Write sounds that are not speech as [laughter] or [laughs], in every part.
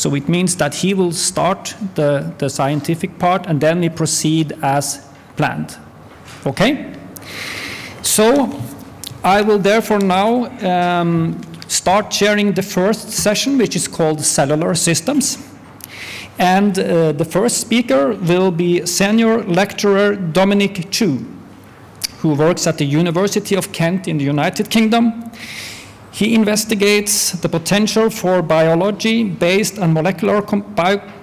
So it means that he will start the, the scientific part and then we proceed as planned. Okay? So I will therefore now um, start chairing the first session, which is called Cellular Systems. And uh, the first speaker will be senior lecturer Dominique Chu, who works at the University of Kent in the United Kingdom. He investigates the potential for biology based on molecular com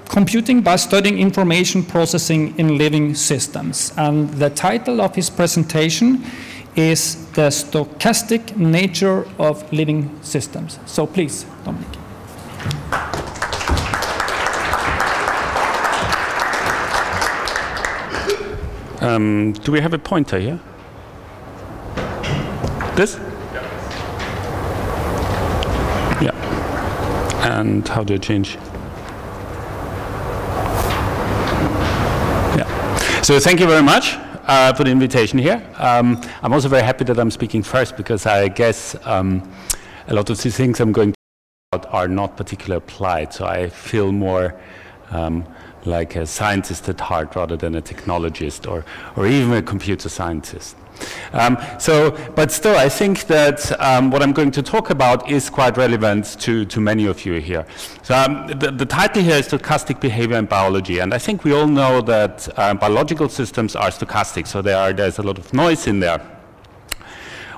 computing by studying information processing in living systems. And the title of his presentation is The Stochastic Nature of Living Systems. So please, Dominique. Um, do we have a pointer here? This? And how do I change? Yeah. So thank you very much uh, for the invitation here. Um, I'm also very happy that I'm speaking first because I guess um, a lot of these things I'm going to talk about are not particularly applied. So I feel more um, like a scientist at heart rather than a technologist or, or even a computer scientist. Um, so, but still, I think that um, what I'm going to talk about is quite relevant to, to many of you here. So, um, the, the, title here is Stochastic Behavior in Biology, and I think we all know that uh, biological systems are stochastic, so there are, there's a lot of noise in there.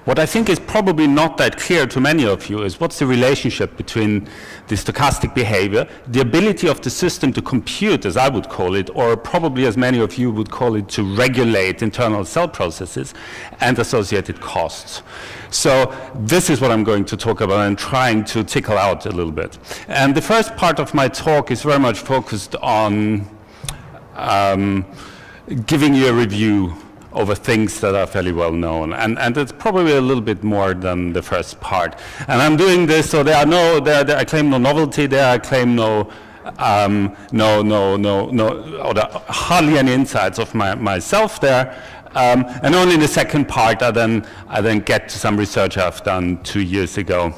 What I think is probably not that clear to many of you is what's the relationship between the stochastic behavior, the ability of the system to compute, as I would call it, or probably as many of you would call it, to regulate internal cell processes, and associated costs. So this is what I'm going to talk about and trying to tickle out a little bit. And the first part of my talk is very much focused on um, giving you a review over things that are fairly well known. And, and it's probably a little bit more than the first part. And I'm doing this so there are no, there, there I claim no novelty there, I claim no, um, no, no, no, no, or hardly any insights of my, myself there. Um, and only in the second part I then, I then get to some research I've done two years ago.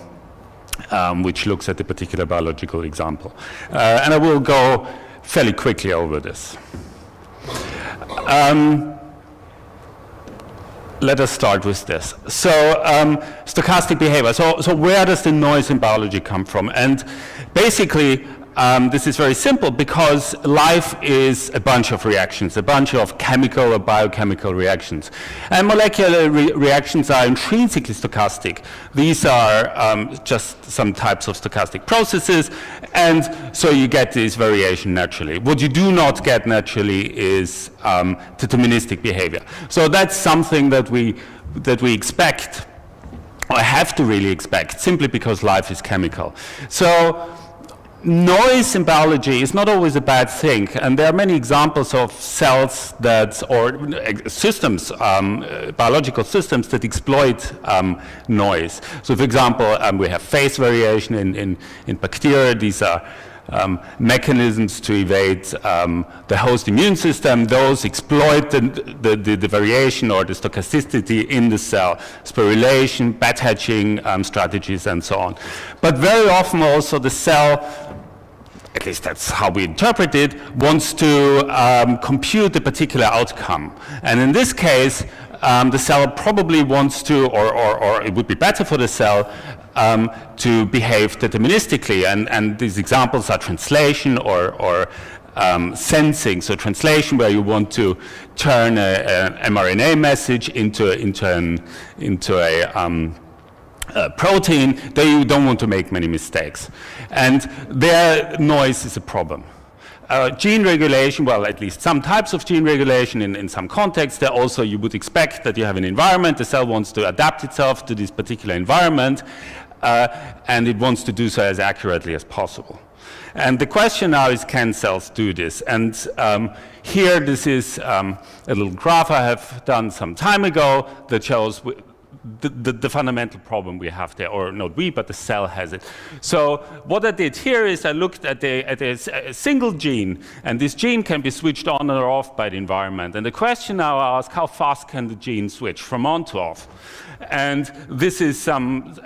Um, which looks at a particular biological example. Uh, and I will go fairly quickly over this. Um, let us start with this. So um, stochastic behavior. So, so where does the noise in biology come from? And basically, um, this is very simple because life is a bunch of reactions, a bunch of chemical or biochemical reactions. And molecular re reactions are intrinsically stochastic. These are um, just some types of stochastic processes, and so you get this variation naturally. What you do not get naturally is um, deterministic behavior. So that's something that we, that we expect, or have to really expect, simply because life is chemical. So noise in biology is not always a bad thing, and there are many examples of cells that, or systems, um, biological systems that exploit um, noise. So for example, um, we have phase variation in, in, in bacteria. These are um, mechanisms to evade um, the host immune system. Those exploit the, the, the, the, variation or the stochasticity in the cell, sporulation, bet hedging um, strategies, and so on. But very often also the cell at least that's how we interpret it, wants to um, compute a particular outcome. And in this case, um, the cell probably wants to, or, or, or, it would be better for the cell, um, to behave deterministically. And, and these examples are translation or, or um, sensing. So translation where you want to turn an mRNA message into, into, an, into a um, uh, protein, then you don't want to make many mistakes. And their noise is a problem. Uh, gene regulation, well, at least some types of gene regulation in, in some contexts, there also you would expect that you have an environment, the cell wants to adapt itself to this particular environment, uh, and it wants to do so as accurately as possible. And the question now is, can cells do this? And um, here, this is um, a little graph I have done some time ago that shows the, the, the, fundamental problem we have there, or not we, but the cell has it. So what I did here is I looked at, the, at a, single gene, and this gene can be switched on or off by the environment. And the question now I ask, how fast can the gene switch from on to off? And this is some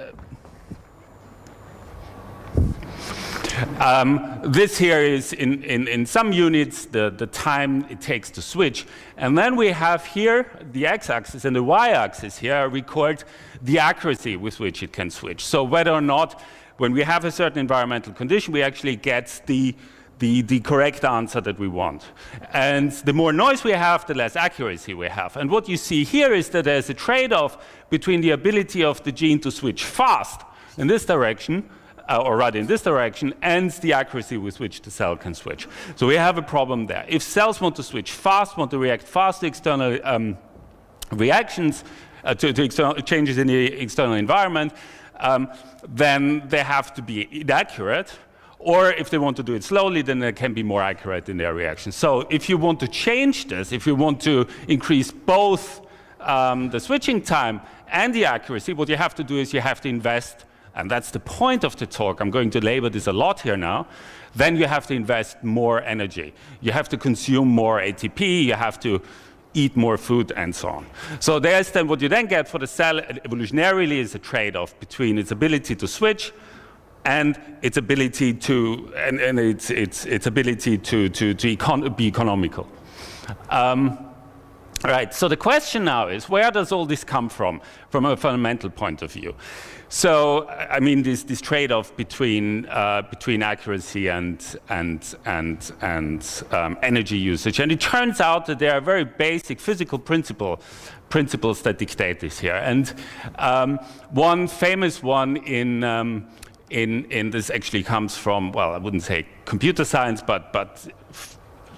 Um, this here is in, in, in some units the, the time it takes to switch. And then we have here the x-axis and the y-axis here record the accuracy with which it can switch. So whether or not when we have a certain environmental condition, we actually get the, the, the correct answer that we want. And the more noise we have, the less accuracy we have. And what you see here is that there's a trade-off between the ability of the gene to switch fast in this direction, uh, or rather in this direction, and the accuracy with which the cell can switch. So we have a problem there. If cells want to switch fast, want to react fast to external um, reactions, uh, to, to external changes in the external environment, um, then they have to be inaccurate. Or if they want to do it slowly, then they can be more accurate in their reactions. So if you want to change this, if you want to increase both um, the switching time and the accuracy, what you have to do is you have to invest, and that's the point of the talk. I'm going to labor this a lot here now. Then you have to invest more energy. You have to consume more ATP. You have to eat more food, and so on. So there's then what you then get for the cell evolutionarily is a trade-off between its ability to switch and its ability to and, and its, its, its ability to, to, to econ be economical. Um, right, so the question now is where does all this come from, from a fundamental point of view? So, I mean, this, this trade-off between, uh, between accuracy and, and, and, and um, energy usage. And it turns out that there are very basic physical principle, principles that dictate this here. And um, one famous one in, um, in, in this actually comes from, well, I wouldn't say computer science, but, but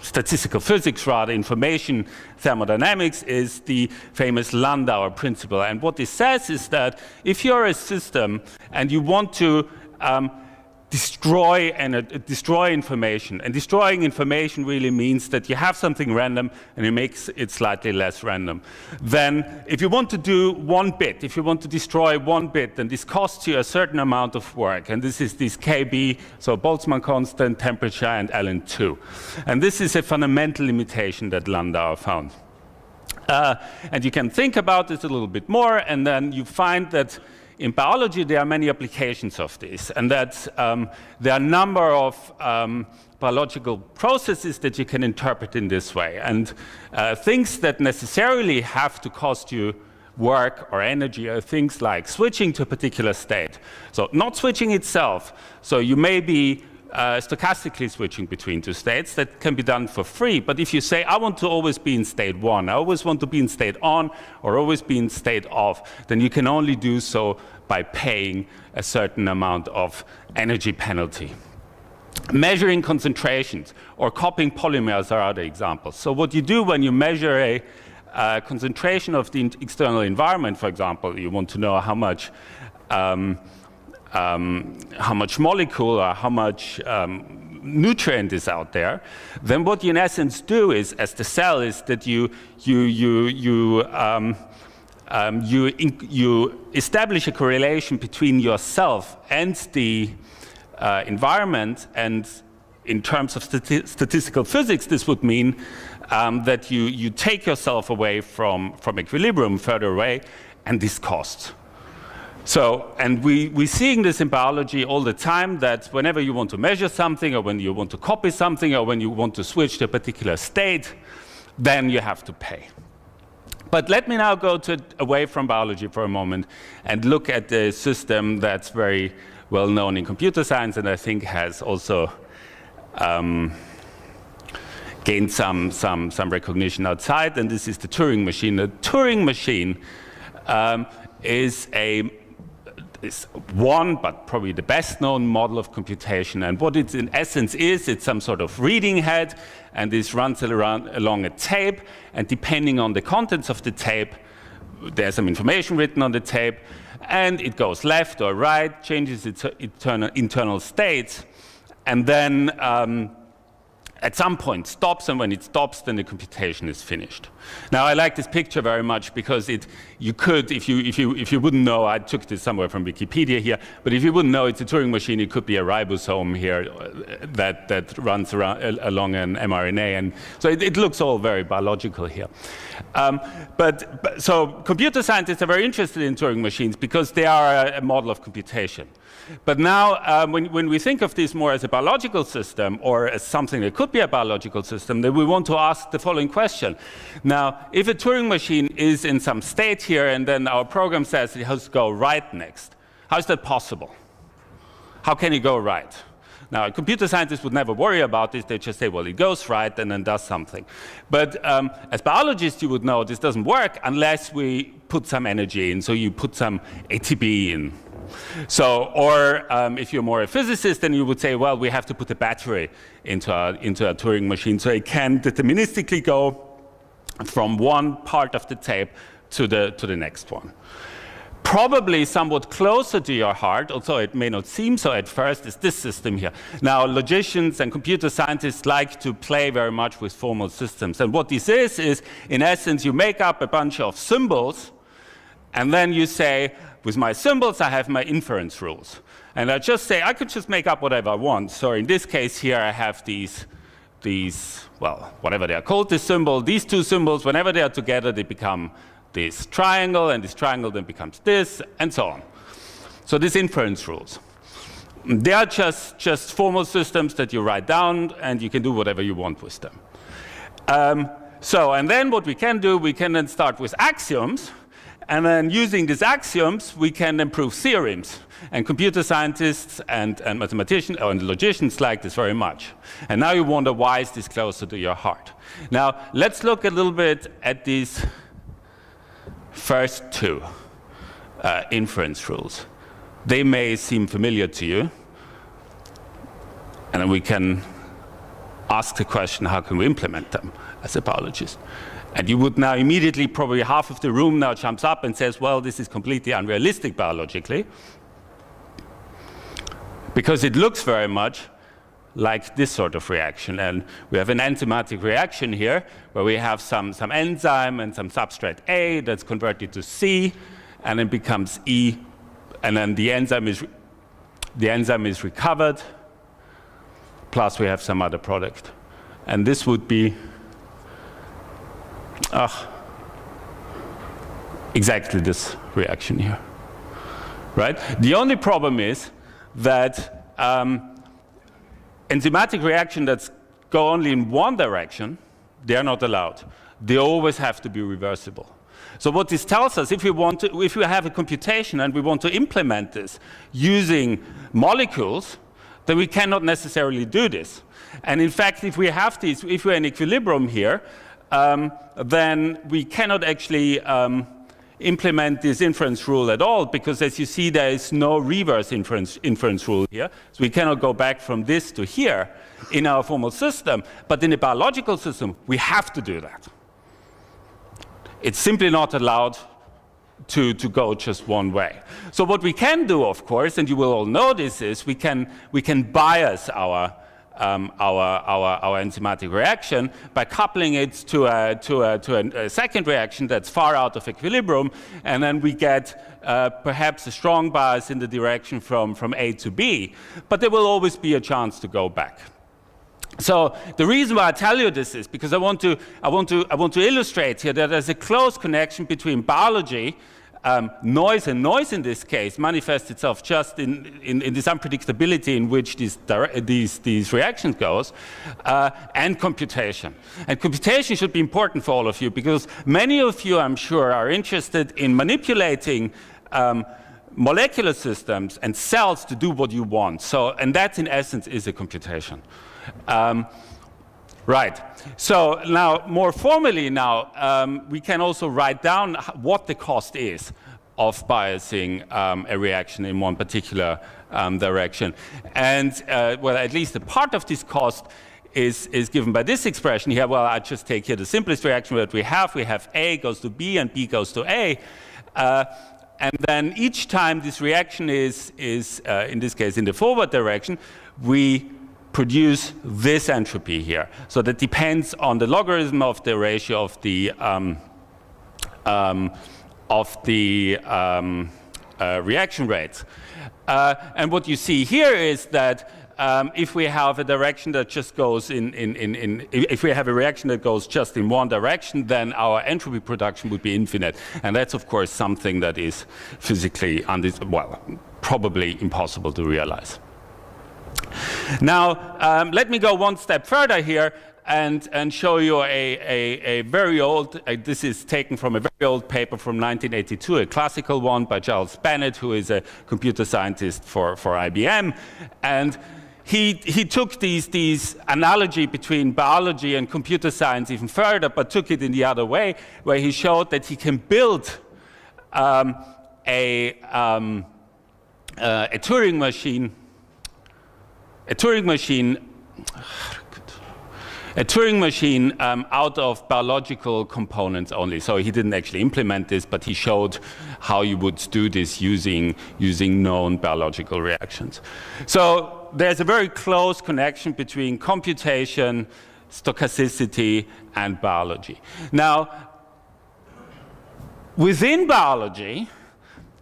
statistical physics, rather, information thermodynamics, is the famous Landauer principle. And what this says is that if you're a system and you want to um, destroy and uh, destroy information. And destroying information really means that you have something random and it makes it slightly less random. Then if you want to do one bit, if you want to destroy one bit, then this costs you a certain amount of work. And this is this KB, so Boltzmann constant, temperature, and LN2. And this is a fundamental limitation that Landauer found. Uh, and you can think about this a little bit more, and then you find that in biology, there are many applications of this, and that um, there are a number of um, biological processes that you can interpret in this way. And uh, things that necessarily have to cost you work or energy are things like switching to a particular state. So not switching itself. So you may be uh, stochastically switching between two states. That can be done for free. But if you say, I want to always be in state one, I always want to be in state on, or always be in state off, then you can only do so by paying a certain amount of energy penalty. Measuring concentrations or copying polymers are other examples. So what you do when you measure a uh, concentration of the external environment, for example, you want to know how much um, um, how much molecule or how much um, nutrient is out there, then what you in essence do is, as the cell, is that you, you, you, you, um, um you, you establish a correlation between yourself and the uh, environment, and in terms of stati statistical physics, this would mean um, that you, you take yourself away from, from equilibrium further away, and this costs. So, and we, we're seeing this in biology all the time that whenever you want to measure something, or when you want to copy something, or when you want to switch to a particular state, then you have to pay. But let me now go to, away from biology for a moment and look at the system that's very well known in computer science and I think has also um, gained some, some, some recognition outside, and this is the Turing machine. The Turing machine um, is a is one, but probably the best known model of computation. And what it in essence is, it's some sort of reading head, and this runs around, along a tape, and depending on the contents of the tape, there's some information written on the tape, and it goes left or right, changes its internal, internal states, and then um, at some point stops, and when it stops, then the computation is finished. Now, I like this picture very much because it, you could, if you, if, you, if you wouldn't know, I took this somewhere from Wikipedia here, but if you wouldn't know it's a Turing machine, it could be a ribosome here uh, that, that runs around, uh, along an mRNA. And so it, it, looks all very biological here. Um, but, but, so computer scientists are very interested in Turing machines because they are a, a model of computation. But now, um, when, when we think of this more as a biological system or as something that could be a biological system, then we want to ask the following question. Now, if a Turing machine is in some state here and then our program says it has to go right next, how is that possible? How can it go right? Now, a computer scientist would never worry about this. They just say, well, it goes right and then does something. But um, as biologists, you would know this doesn't work unless we put some energy in. So you put some ATP in, so, or um, if you're more a physicist, then you would say, well, we have to put a battery into a, into a Turing machine so it can deterministically go from one part of the tape to the, to the next one. Probably somewhat closer to your heart, although it may not seem so at first, is this system here. Now, logicians and computer scientists like to play very much with formal systems. And what this is, is in essence, you make up a bunch of symbols, and then you say, with my symbols, I have my inference rules. And I just say, I could just make up whatever I want. So in this case here, I have these, these, well, whatever they are called, this symbol, these two symbols, whenever they are together, they become this triangle, and this triangle then becomes this, and so on. So these inference rules. They are just, just formal systems that you write down, and you can do whatever you want with them. Um, so, and then what we can do, we can then start with axioms, and then using these axioms, we can improve theorems. And computer scientists and, and mathematicians and logicians like this very much. And now you wonder why is this closer to your heart? Now, let's look a little bit at these first two uh, inference rules. They may seem familiar to you. And we can ask the question, how can we implement them as a biologist? And you would now immediately, probably half of the room now jumps up and says, well, this is completely unrealistic biologically. Because it looks very much like this sort of reaction. And we have an enzymatic reaction here, where we have some, some enzyme and some substrate A that's converted to C, and it becomes E, and then the enzyme is, the enzyme is recovered, plus we have some other product. And this would be Ah, exactly this reaction here. Right? The only problem is that um, enzymatic reaction that go only in one direction, they are not allowed. They always have to be reversible. So what this tells us, if we, want to, if we have a computation and we want to implement this using molecules, then we cannot necessarily do this. And in fact, if we have this, if we're in equilibrium here, um, then we cannot actually um, implement this inference rule at all because as you see there is no reverse inference, inference rule here. So we cannot go back from this to here in our formal system. But in a biological system, we have to do that. It's simply not allowed to, to go just one way. So what we can do, of course, and you will all know this, is we can, we can bias our um, our, our, our, enzymatic reaction by coupling it to, a, to, a, to a, a, second reaction that's far out of equilibrium, and then we get uh, perhaps a strong bias in the direction from, from A to B, but there will always be a chance to go back. So the reason why I tell you this is because I want to, I want to, I want to illustrate here that there's a close connection between biology um, noise, and noise in this case manifests itself just in, in, in this unpredictability in which these, these, reactions goes, uh, and computation. And computation should be important for all of you because many of you, I'm sure, are interested in manipulating um, molecular systems and cells to do what you want. So, and that in essence is a computation. Um, Right. So now, more formally now, um, we can also write down what the cost is of biasing um, a reaction in one particular um, direction. And, uh, well, at least a part of this cost is, is given by this expression here. Well, I just take here the simplest reaction that we have. We have A goes to B and B goes to A. Uh, and then each time this reaction is, is uh, in this case, in the forward direction, we produce this entropy here. So that depends on the logarithm of the ratio of the um, um, of the um, uh, reaction rates. Uh, and what you see here is that um, if we have a direction that just goes in, in, in, in, if we have a reaction that goes just in one direction, then our entropy production would be infinite. And that's, of course, something that is physically, well, probably impossible to realize. Now, um, let me go one step further here and, and show you a, a, a very old, uh, this is taken from a very old paper from 1982, a classical one by Charles Bennett, who is a computer scientist for, for IBM. And he, he took these, these analogy between biology and computer science even further, but took it in the other way, where he showed that he can build um, a, um, uh, a Turing machine, a Turing machine a Turing machine um, out of biological components only. So he didn't actually implement this, but he showed how you would do this using, using known biological reactions. So there's a very close connection between computation, stochasticity, and biology. Now, within biology,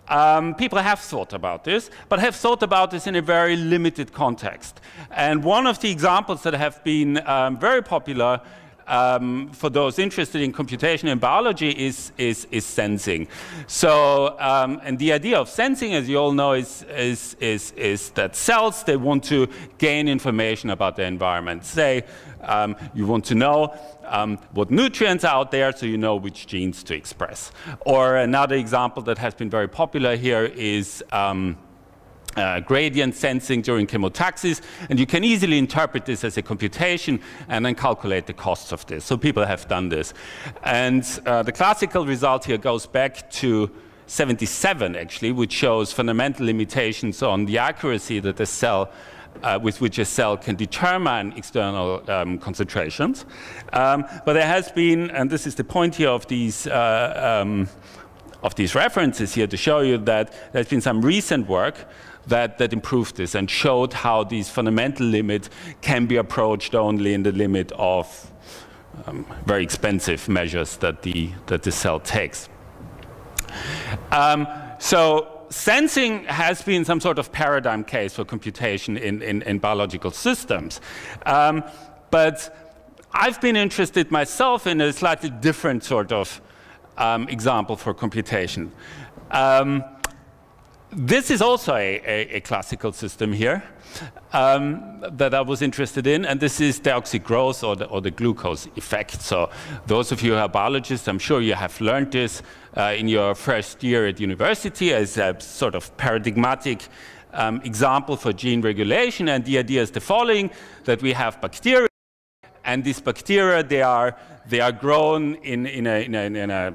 um, people have thought about this, but have thought about this in a very limited context. And one of the examples that have been um, very popular um, for those interested in computation and biology is, is, is sensing. So, um, and the idea of sensing, as you all know, is, is, is, is that cells, they want to gain information about the environment. Say, um, you want to know um, what nutrients are out there so you know which genes to express. Or another example that has been very popular here is um, uh, gradient sensing during chemotaxis, and you can easily interpret this as a computation and then calculate the costs of this. So people have done this. And uh, the classical result here goes back to 77, actually, which shows fundamental limitations on the accuracy that a cell uh, with which a cell can determine external um, concentrations. Um, but there has been, and this is the point here of these, uh, um, of these references here to show you that there's been some recent work that, that improved this and showed how these fundamental limits can be approached only in the limit of um, very expensive measures that the, that the cell takes. Um, so sensing has been some sort of paradigm case for computation in, in, in biological systems. Um, but I've been interested myself in a slightly different sort of um, example for computation. Um, this is also a, a, a classical system here um, that I was interested in, and this is growth or the, or the, glucose effect. So those of you who are biologists, I'm sure you have learned this uh, in your first year at university as a sort of paradigmatic um, example for gene regulation. And the idea is the following, that we have bacteria, and these bacteria, they are, they are grown in, in, a, in, a, in a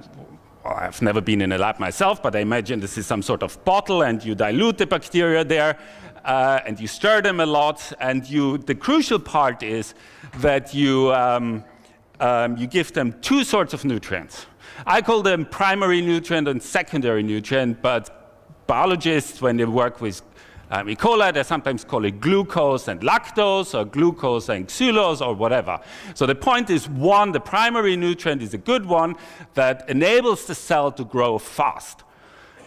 I've never been in a lab myself, but I imagine this is some sort of bottle and you dilute the bacteria there uh, and you stir them a lot. And you, the crucial part is that you, um, um, you give them two sorts of nutrients. I call them primary nutrient and secondary nutrient, but biologists, when they work with um, E. coli, they sometimes call it glucose and lactose, or glucose and xylose, or whatever. So the point is, one, the primary nutrient is a good one that enables the cell to grow fast.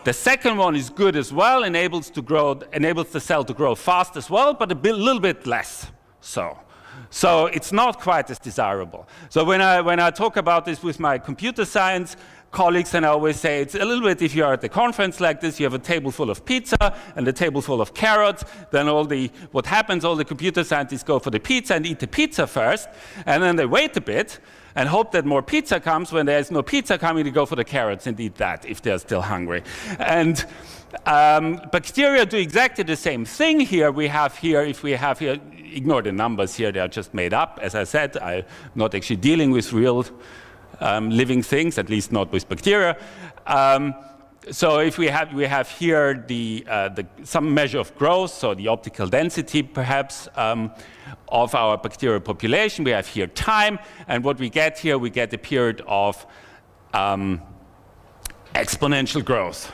The second one is good as well, enables, to grow, enables the cell to grow fast as well, but a bit, little bit less so. So it's not quite as desirable. So when I, when I talk about this with my computer science colleagues, and I always say it's a little bit if you are at a conference like this, you have a table full of pizza and a table full of carrots, then all the, what happens, all the computer scientists go for the pizza and eat the pizza first, and then they wait a bit and hope that more pizza comes. When there's no pizza coming, they go for the carrots and eat that if they're still hungry. And um, bacteria do exactly the same thing here. We have here, if we have here, ignore the numbers here, they are just made up. As I said, I'm not actually dealing with real um, living things, at least not with bacteria. Um, so if we have, we have here the, uh, the, some measure of growth, so the optical density perhaps um, of our bacterial population. We have here time, and what we get here, we get a period of um, exponential growth.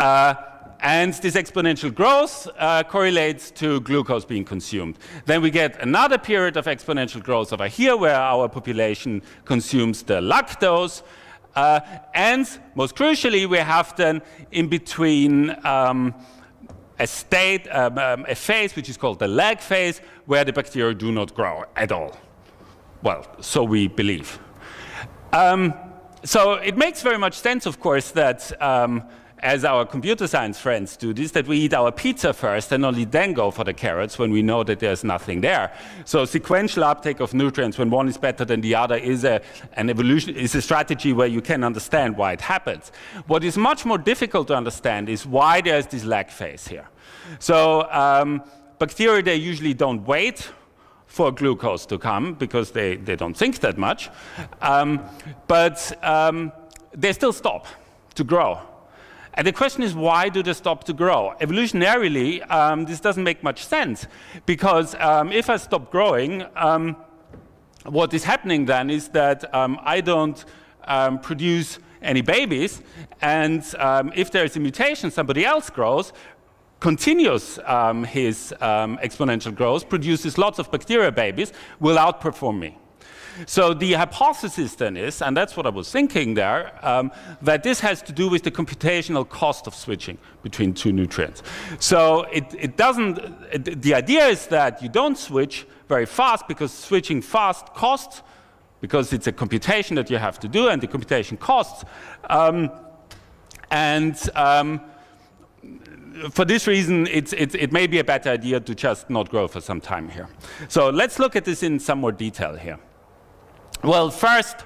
Uh, and this exponential growth uh, correlates to glucose being consumed. Then we get another period of exponential growth over here where our population consumes the lactose. Uh, and most crucially, we have then in between um, a state, um, um, a phase which is called the lag phase, where the bacteria do not grow at all. Well, so we believe. Um, so it makes very much sense, of course, that um, as our computer science friends do this, that we eat our pizza first and only then go for the carrots when we know that there's nothing there. So sequential uptake of nutrients when one is better than the other is a, an evolution, is a strategy where you can understand why it happens. What is much more difficult to understand is why there's this lag phase here. So um, bacteria, they usually don't wait for glucose to come because they, they don't think that much. Um, but um, they still stop to grow. And the question is, why do they stop to grow? Evolutionarily, um, this doesn't make much sense because um, if I stop growing, um, what is happening then is that um, I don't produce any babies, and if there is a mutation, somebody else grows, continues um, his um, exponential growth, produces lots of bacteria babies, will outperform me. So the hypothesis then is, and that's what I was thinking there, um, that this has to do with the computational cost of switching between two nutrients. So it, it doesn't, it, the idea is that you don't switch very fast because switching fast costs, because it's a computation that you have to do and the computation costs. Um, and um, for this reason, it's, it may be a better idea to just not grow for some time here. So let's look at this in some more detail here. Well, first,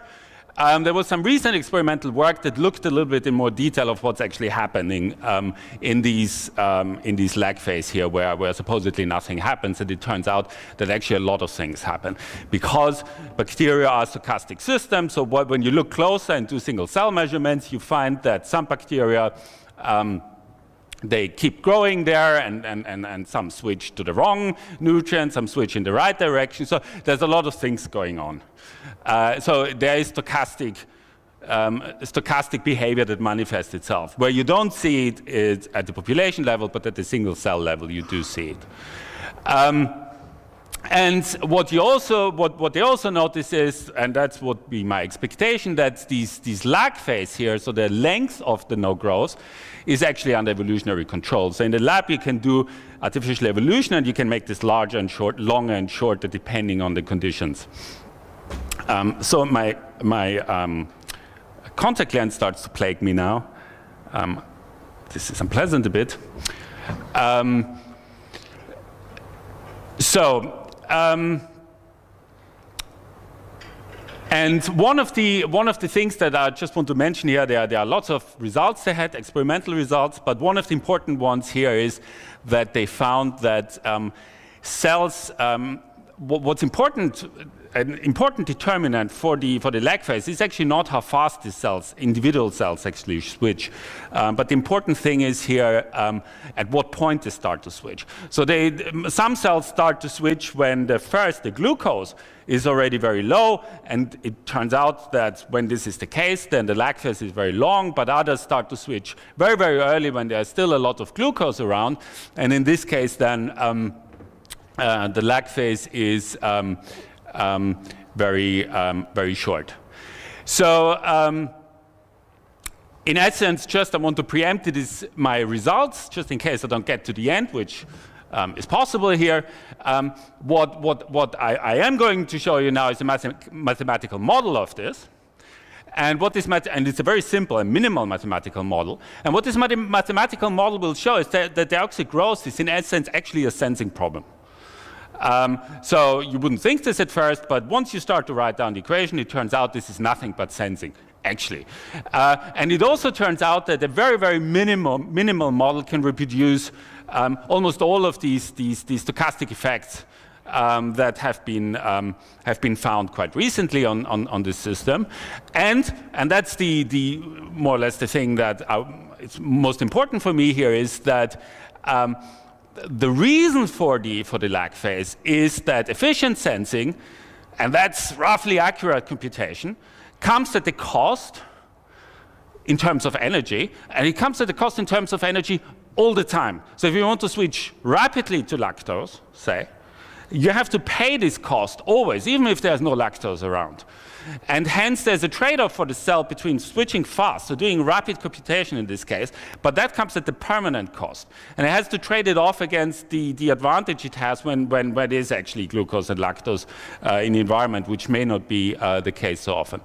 um, there was some recent experimental work that looked a little bit in more detail of what's actually happening um, in these um, in these lag phase here, where, where supposedly nothing happens, and it turns out that actually a lot of things happen because bacteria are stochastic systems. So what, when you look closer and do single cell measurements, you find that some bacteria um, they keep growing there and, and, and, and some switch to the wrong nutrient, some switch in the right direction. So there's a lot of things going on. Uh, so there is stochastic, um, stochastic behavior that manifests itself. Where you don't see it is at the population level, but at the single cell level you do see it. Um, and what you also, what, what they also notice is, and that's what be my expectation, that these, these lag phase here, so the length of the no growth, is actually under evolutionary control. So in the lab, you can do artificial evolution, and you can make this larger and short, longer and shorter, depending on the conditions. Um, so my, my um, contact lens starts to plague me now. Um, this is unpleasant a bit. Um, so um, and one of, the, one of the things that I just want to mention here, there, there are lots of results they had, experimental results, but one of the important ones here is that they found that um, cells, what's important an important determinant for the, for the lag phase is actually not how fast the cells, individual cells actually switch. Um, but the important thing is here um, at what point they start to switch. So they, some cells start to switch when the first, the glucose, is already very low, and it turns out that when this is the case, then the lag phase is very long, but others start to switch very, very early when there's still a lot of glucose around. And in this case, then um, uh, the lag phase is um, um, very, um, very short. So um, in essence, just I want to preempt this, my results, just in case I don't get to the end, which um, is possible here. Um, what what, what I, I, am going to show you now is a math mathematical model of this. And what this and it's a very simple and minimal mathematical model. And what this math mathematical model will show is that, the growth is in essence actually a sensing problem. Um, so you wouldn't think this at first, but once you start to write down the equation, it turns out this is nothing but sensing, actually. Uh, and it also turns out that a very, very minimal, minimal model can reproduce um, almost all of these, these, these stochastic effects um, that have been, um, have been found quite recently on, on, on, this system. And, and that's the, the, more or less the thing that uh, is most important for me here is that um, the reason for the, for the lag phase is that efficient sensing, and that's roughly accurate computation, comes at the cost in terms of energy, and it comes at the cost in terms of energy all the time. So if you want to switch rapidly to lactose, say, you have to pay this cost always, even if there's no lactose around. And hence, there's a trade off for the cell between switching fast, so doing rapid computation in this case, but that comes at the permanent cost. And it has to trade it off against the, the advantage it has when, when, when there is actually glucose and lactose uh, in the environment, which may not be uh, the case so often.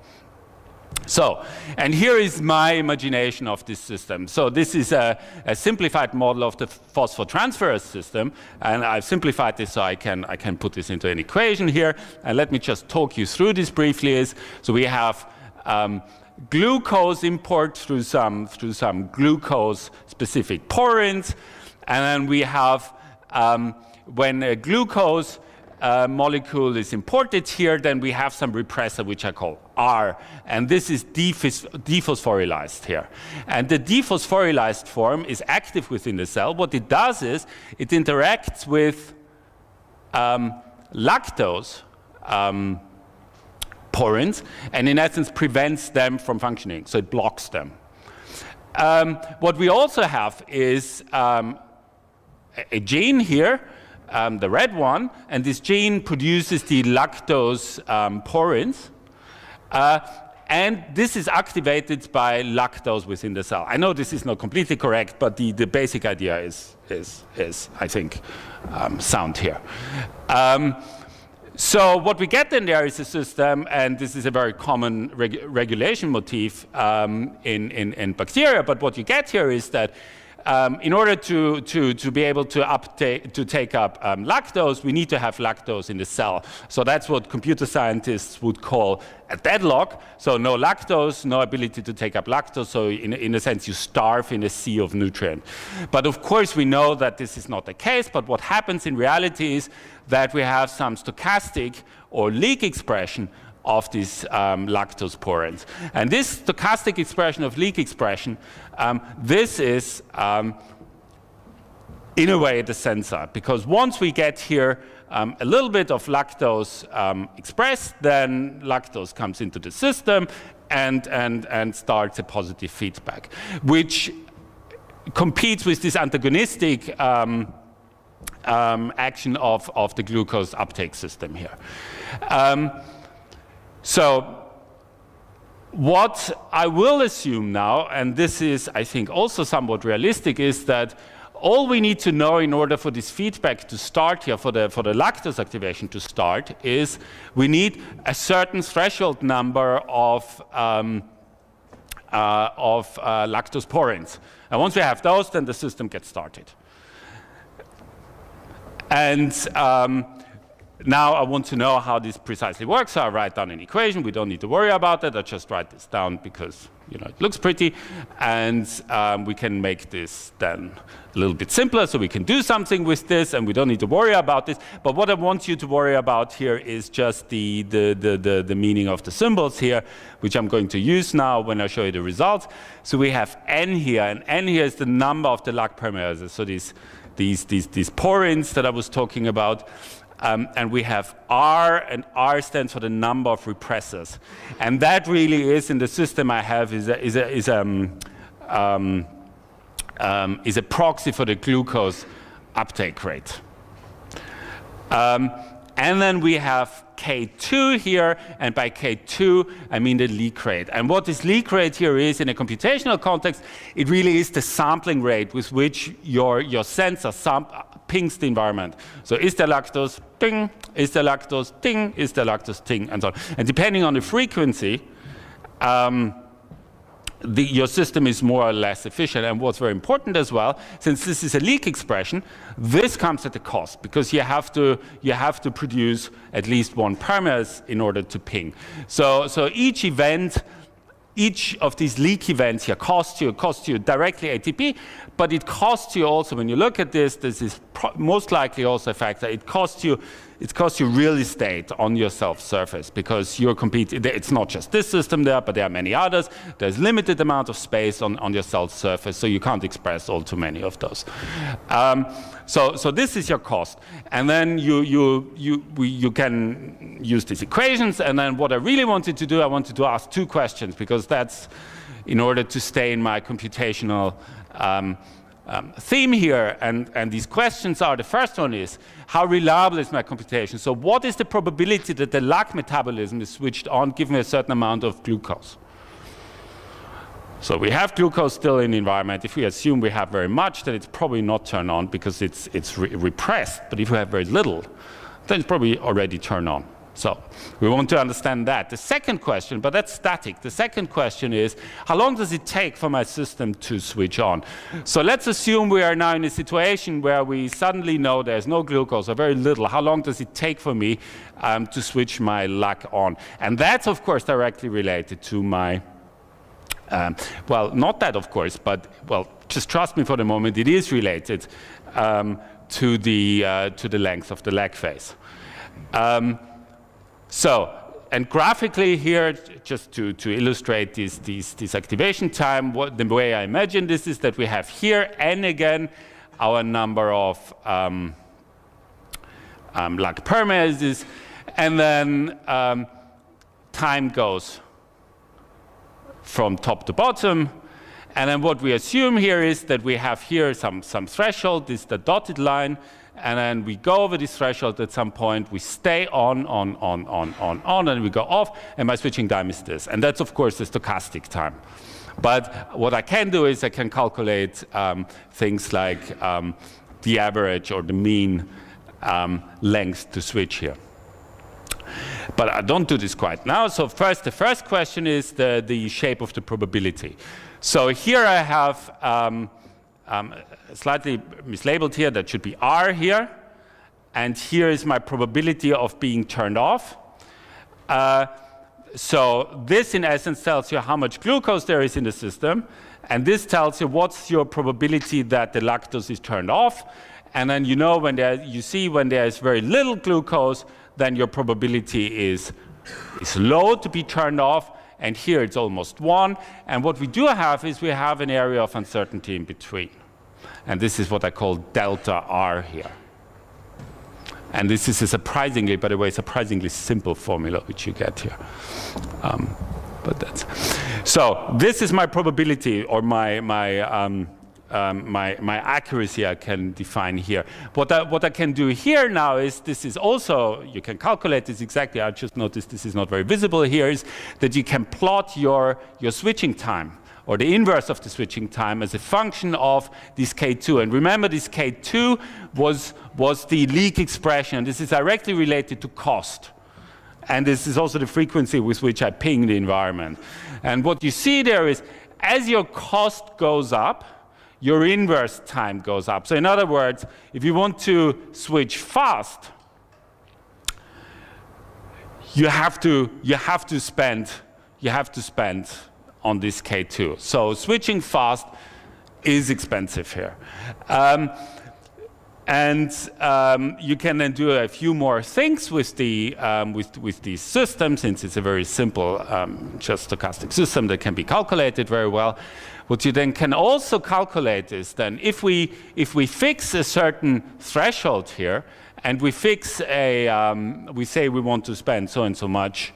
So, and here is my imagination of this system. So this is a, a, simplified model of the phosphotransferase system, and I've simplified this so I can, I can put this into an equation here. And let me just talk you through this briefly. Is so we have um, glucose import through some, through some glucose-specific porins, and then we have um, when a glucose uh, molecule is imported here, then we have some repressor, which I call R. And this is dephosphorylized here. And the dephosphorylized form is active within the cell. What it does is it interacts with um, lactose um, porins, and in essence prevents them from functioning. So it blocks them. Um, what we also have is um, a gene here um, the red one, and this gene produces the lactose um, porins. Uh, and this is activated by lactose within the cell. I know this is not completely correct, but the, the basic idea is, is, is I think, um, sound here. Um, so what we get in there is a system, and this is a very common reg regulation motif um, in, in, in bacteria, but what you get here is that um, in order to, to, to be able to, uptake, to take up um, lactose, we need to have lactose in the cell. So that's what computer scientists would call a deadlock. So no lactose, no ability to take up lactose. So in, in a sense, you starve in a sea of nutrient. But of course, we know that this is not the case. But what happens in reality is that we have some stochastic or leak expression of these um, lactose porins. And this stochastic expression of leak expression, um, this is um, in a way the sensor, because once we get here um, a little bit of lactose um, expressed, then lactose comes into the system and, and, and starts a positive feedback, which competes with this antagonistic um, action of, of the glucose uptake system here. So what I will assume now, and this is, I think, also somewhat realistic, is that all we need to know in order for this feedback to start here, for the, for the lactose activation to start, is we need a certain threshold number of, um, uh, of uh, lactose porins. And once we have those, then the system gets started. And um, now I want to know how this precisely works. So I write down an equation. We don't need to worry about that. I just write this down because you know it looks pretty, and um, we can make this then a little bit simpler. So we can do something with this, and we don't need to worry about this. But what I want you to worry about here is just the the the the, the meaning of the symbols here, which I'm going to use now when I show you the results. So we have n here, and n here is the number of the lac permeases. So these these these these porins that I was talking about. Um, and we have R, and R stands for the number of repressors. And that really is, in the system I have, is a, is a, is a, um, um, um is a proxy for the glucose uptake rate. Um, and then we have K2 here, and by K2, I mean the leak rate. And what this leak rate here is in a computational context, it really is the sampling rate with which your, your sensor pings the environment. So is there lactose? Ding. Is there lactose? Ding. Is there lactose? Ding. And so on. And depending on the frequency, um, the, your system is more or less efficient. And what's very important as well, since this is a leak expression, this comes at a cost because you have to, you have to produce at least one permease in order to ping. So, so each event each of these leak events here costs you, costs you directly ATP, but it costs you also, when you look at this, this is most likely also a factor, it costs you it costs you really estate on your cell surface because you're competing. It's not just this system there, but there are many others. There's limited amount of space on, on your cell surface, so you can't express all too many of those. Um, so, so this is your cost. And then you, you, you, we, you can use these equations. And then what I really wanted to do, I wanted to ask two questions because that's in order to stay in my computational um, um, theme here, and, and these questions are, the first one is, how reliable is my computation? So what is the probability that the lac metabolism is switched on given a certain amount of glucose? So we have glucose still in the environment. If we assume we have very much, then it's probably not turned on because it's, it's re repressed. But if we have very little, then it's probably already turned on. So we want to understand that. The second question, but that's static. The second question is, how long does it take for my system to switch on? So let's assume we are now in a situation where we suddenly know there's no glucose or very little. How long does it take for me um, to switch my lac on? And that's, of course, directly related to my um, well, not that, of course, but, well, just trust me for the moment, it is related um, to, the, uh, to the length of the lag phase. Um, so, and graphically here, just to, to illustrate this, this, this activation time, what, the way I imagine this is that we have here n again, our number of um, um, lac permeases, and then um, time goes from top to bottom. And then what we assume here is that we have here some, some threshold, this is the dotted line, and then we go over this threshold at some point, we stay on, on, on, on, on, on, and we go off, and my switching time is this. And that's, of course, the stochastic time. But what I can do is I can calculate um, things like um, the average or the mean um, length to switch here. But I don't do this quite now. So first, the first question is the, the shape of the probability. So here I have um, slightly mislabeled here. That should be R here. And here is my probability of being turned off. Uh, so this, in essence, tells you how much glucose there is in the system. And this tells you what's your probability that the lactose is turned off. And then you know when there, you see when there is very little glucose, then your probability is, is low to be turned off. And here it's almost one. And what we do have is we have an area of uncertainty in between. And this is what I call delta R here. And this is a surprisingly, by the way, surprisingly simple formula which you get here. Um, but that's so. This is my probability or my my um, um, my, my accuracy I can define here. What I, what I can do here now is, this is also, you can calculate this exactly, I just noticed this is not very visible here, is that you can plot your, your switching time or the inverse of the switching time as a function of this K2. And remember, this K2 was, was the leak expression, this is directly related to cost. And this is also the frequency with which I ping the environment. And what you see there is, as your cost goes up, your inverse time goes up. So in other words, if you want to switch fast, you have to, you have to spend, you have to spend on this K2. So switching fast is expensive here. Um, and um, you can then do a few more things with, the, um, with, with these systems, since it's a very simple, um, just stochastic system that can be calculated very well. What you then can also calculate is then if we, if we fix a certain threshold here, and we fix a, um, we say we want to spend so and so much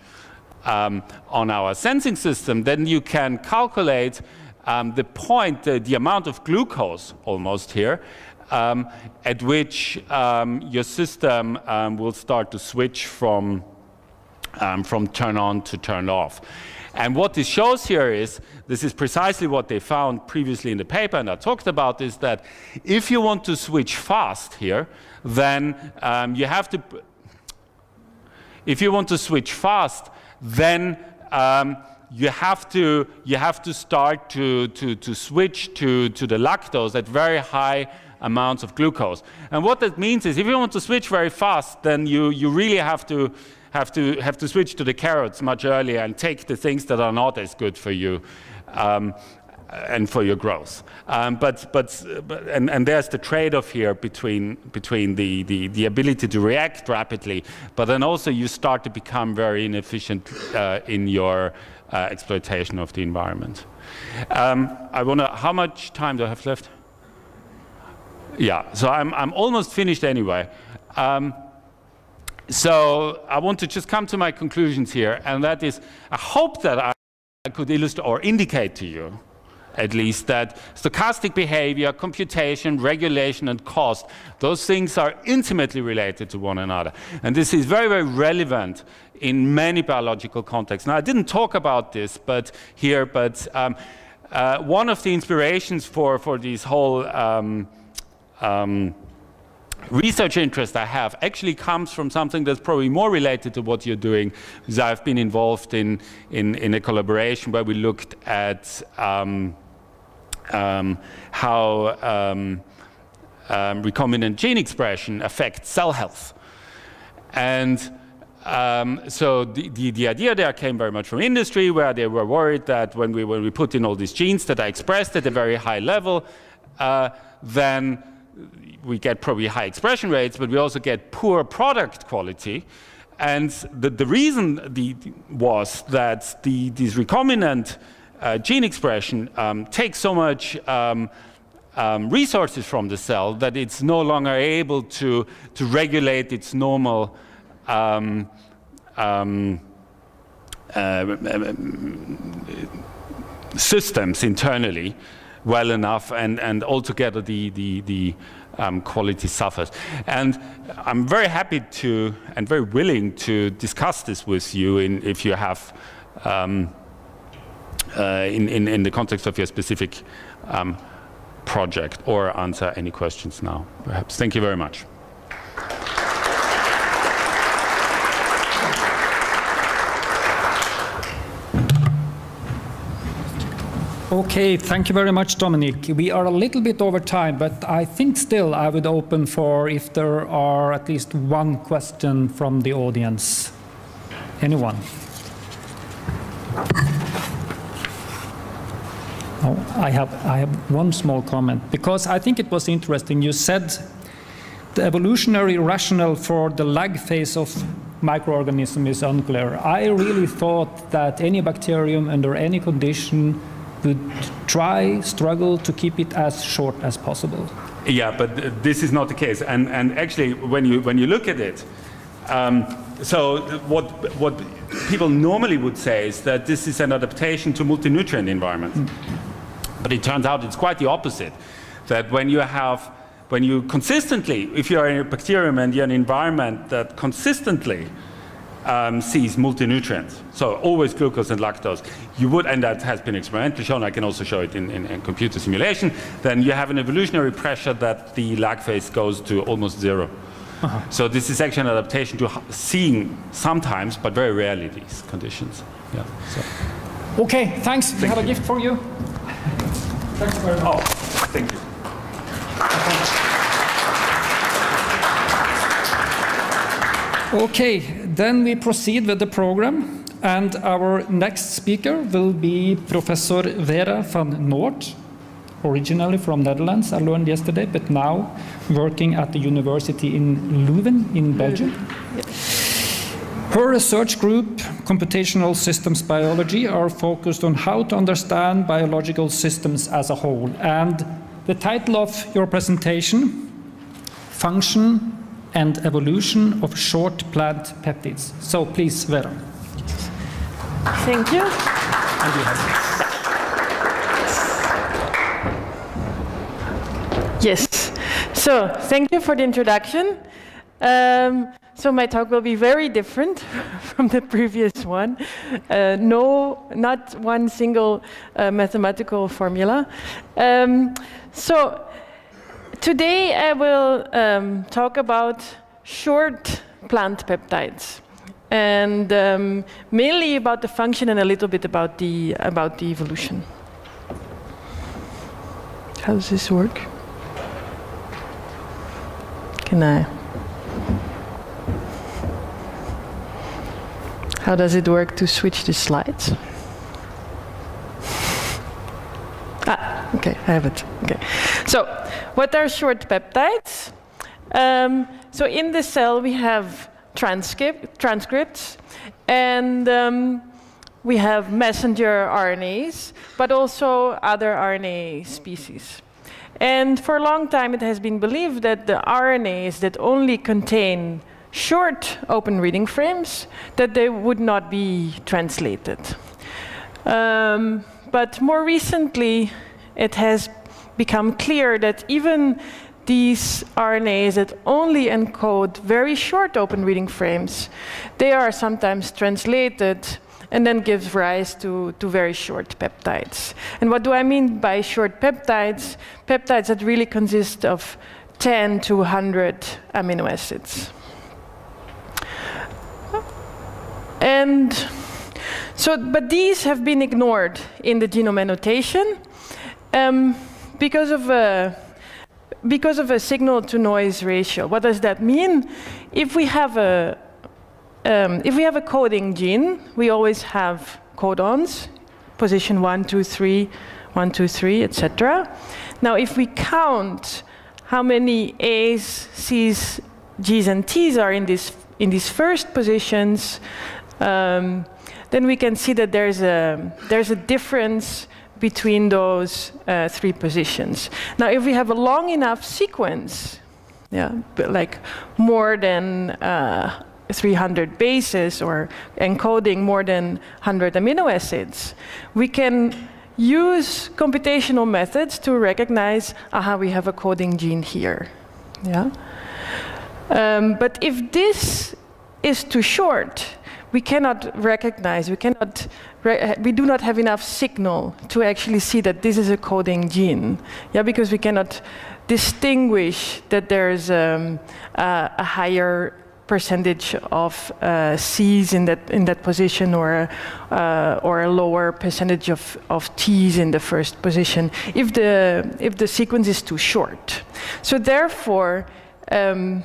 um, on our sensing system, then you can calculate um, the point, the, the amount of glucose almost here, um, at which um, your system um, will start to switch from, um, from turn on to turn off. And what this shows here is, this is precisely what they found previously in the paper, and I talked about is that if you want to switch fast here, then um, you have to, if you want to switch fast, then um, you have to you have to start to to to switch to to the lactose at very high amounts of glucose. And what that means is if you want to switch very fast, then you you really have to have to have to switch to the carrots much earlier and take the things that are not as good for you. Um, and for your growth. Um, but, but, but, and, and there's the trade-off here between, between the, the, the, ability to react rapidly, but then also you start to become very inefficient uh, in your uh, exploitation of the environment. Um, I wonder, how much time do I have left? Yeah, so I'm, I'm almost finished anyway. Um, so I want to just come to my conclusions here, and that is, I hope that I could illustrate or indicate to you at least, that stochastic behavior, computation, regulation, and cost, those things are intimately related to one another. And this is very, very relevant in many biological contexts. Now, I didn't talk about this but here, but um, uh, one of the inspirations for, for this whole um, um, research interest I have actually comes from something that's probably more related to what you're doing, because I've been involved in, in, in a collaboration where we looked at um, um, how um, um recombinant gene expression affects cell health. And um, so the, the, the, idea there came very much from industry, where they were worried that when we, when we put in all these genes that are expressed at a very high level, uh, then we get probably high expression rates, but we also get poor product quality. And the, the reason the, was that the, these recombinant uh, gene expression um, takes so much um, um, resources from the cell that it's no longer able to, to regulate its normal um, um, uh, systems internally well enough, and, and altogether the, the, the um, quality suffers. And I'm very happy to and very willing to discuss this with you in, if you have, um, in, in, in, the context of your specific um, project, or answer any questions now, perhaps. Thank you very much. Okay, thank you very much, Dominique. We are a little bit over time, but I think still I would open for if there are at least one question from the audience. Anyone? Oh, I have, I have one small comment, because I think it was interesting. You said the evolutionary rationale for the lag phase of microorganism is unclear. I really thought that any bacterium under any condition would try, struggle to keep it as short as possible. Yeah, but this is not the case. And, and actually, when you, when you look at it, um, so what, what people normally would say is that this is an adaptation to multi-nutrient environment. Mm. But it turns out it's quite the opposite. That when you have, when you consistently, if you're in a bacterium and you're in an environment that consistently um, sees multi-nutrients, so always glucose and lactose, you would, and that has been experimentally shown, I can also show it in, in, in computer simulation, then you have an evolutionary pressure that the lag phase goes to almost 0 uh -huh. So this is actually an adaptation to seeing sometimes, but very rarely, these conditions. Yeah. So. Okay, thanks. Thank we have you. a gift for you. Thanks very much. Oh, thank you. Okay, then we proceed with the program. And our next speaker will be Professor Vera van Noort, originally from Netherlands, I learned yesterday, but now working at the university in Leuven in Belgium. Her research group, Computational Systems Biology, are focused on how to understand biological systems as a whole. And the title of your presentation, Function and evolution of short plant peptides. So please, Vera. Thank you. Yes. So thank you for the introduction. Um, so my talk will be very different [laughs] from the previous one. Uh, no, not one single uh, mathematical formula. Um, so Today I will um, talk about short plant peptides and um, mainly about the function and a little bit about the, about the evolution. How does this work? Can I? How does it work to switch the slides? Ah, okay, I have it. Okay. So, what are short peptides? Um, so in the cell we have transcript, transcripts and um, we have messenger RNAs, but also other RNA species. And for a long time it has been believed that the RNAs that only contain short open reading frames, that they would not be translated. Um, but more recently, it has become clear that even these RNAs that only encode very short open reading frames, they are sometimes translated and then gives rise to, to very short peptides. And what do I mean by short peptides? Peptides that really consist of 10 to 100 amino acids. And so, but these have been ignored in the genome annotation um, because of a because of a signal to noise ratio. What does that mean? If we have a um, if we have a coding gene, we always have codons, position one, two, three, one, two, three, etc. Now, if we count how many A's, C's, G's, and T's are in, this, in these first positions, um, then we can see that there's a, there's a difference between those uh, three positions. Now, if we have a long enough sequence, yeah, like more than uh, 300 bases or encoding more than 100 amino acids, we can use computational methods to recognize, aha, we have a coding gene here. Yeah? Um, but if this is too short, we cannot recognize, we cannot, re we do not have enough signal to actually see that this is a coding gene. Yeah, because we cannot distinguish that there's um, uh, a higher percentage of uh, C's in that in that position, or uh, or a lower percentage of of T's in the first position, if the if the sequence is too short. So therefore. Um,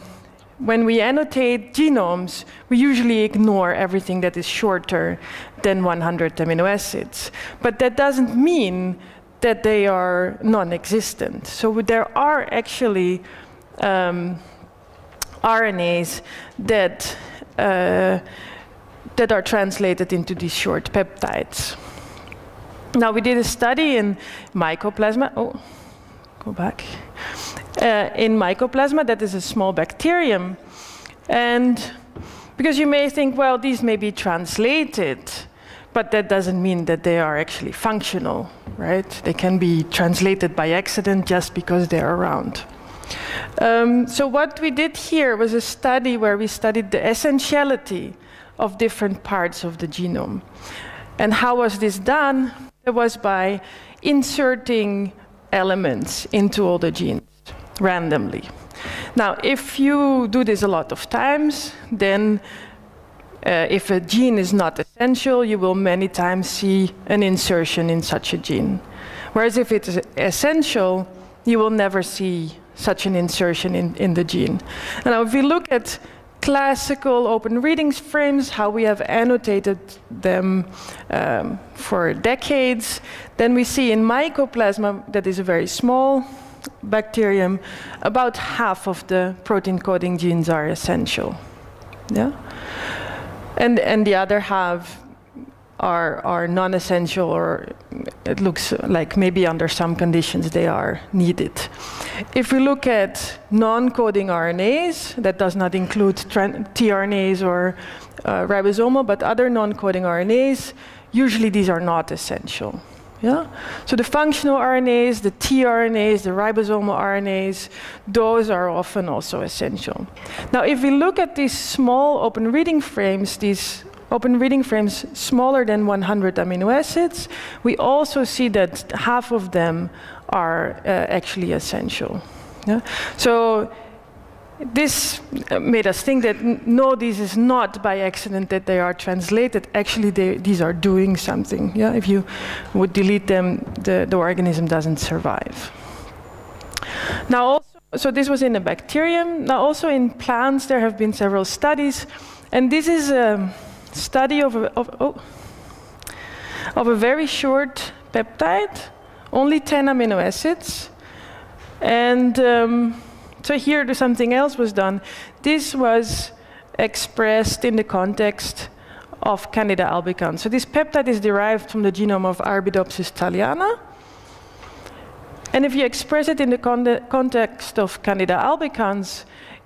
when we annotate genomes, we usually ignore everything that is shorter than 100 amino acids. But that doesn't mean that they are non-existent. So there are actually um, RNAs that, uh, that are translated into these short peptides. Now, we did a study in mycoplasma. Oh, go back. Uh, in mycoplasma, that is a small bacterium. And because you may think, well, these may be translated, but that doesn't mean that they are actually functional, right? They can be translated by accident just because they're around. Um, so what we did here was a study where we studied the essentiality of different parts of the genome. And how was this done? It was by inserting elements into all the genes randomly. Now, if you do this a lot of times, then uh, if a gene is not essential, you will many times see an insertion in such a gene. Whereas if it is essential, you will never see such an insertion in, in the gene. Now, if we look at classical open readings frames, how we have annotated them um, for decades, then we see in mycoplasma, that is a very small bacterium, about half of the protein coding genes are essential. Yeah? And, and the other half are, are non-essential or it looks like maybe under some conditions they are needed. If we look at non-coding RNAs, that does not include tRNAs or uh, ribosomal, but other non-coding RNAs, usually these are not essential. Yeah? So the functional RNAs, the tRNAs, the ribosomal RNAs, those are often also essential. Now, if we look at these small open reading frames, these open reading frames smaller than 100 amino acids, we also see that half of them are uh, actually essential. Yeah? So this made us think that no, this is not by accident that they are translated. Actually, they, these are doing something. Yeah? If you would delete them, the, the organism doesn't survive. Now, also, so this was in a bacterium. Now, also in plants, there have been several studies, and this is a study of a, of, oh, of a very short peptide, only 10 amino acids, and um, so here something else was done. This was expressed in the context of Candida albicans. So this peptide is derived from the genome of Arabidopsis thaliana. And if you express it in the con context of Candida albicans,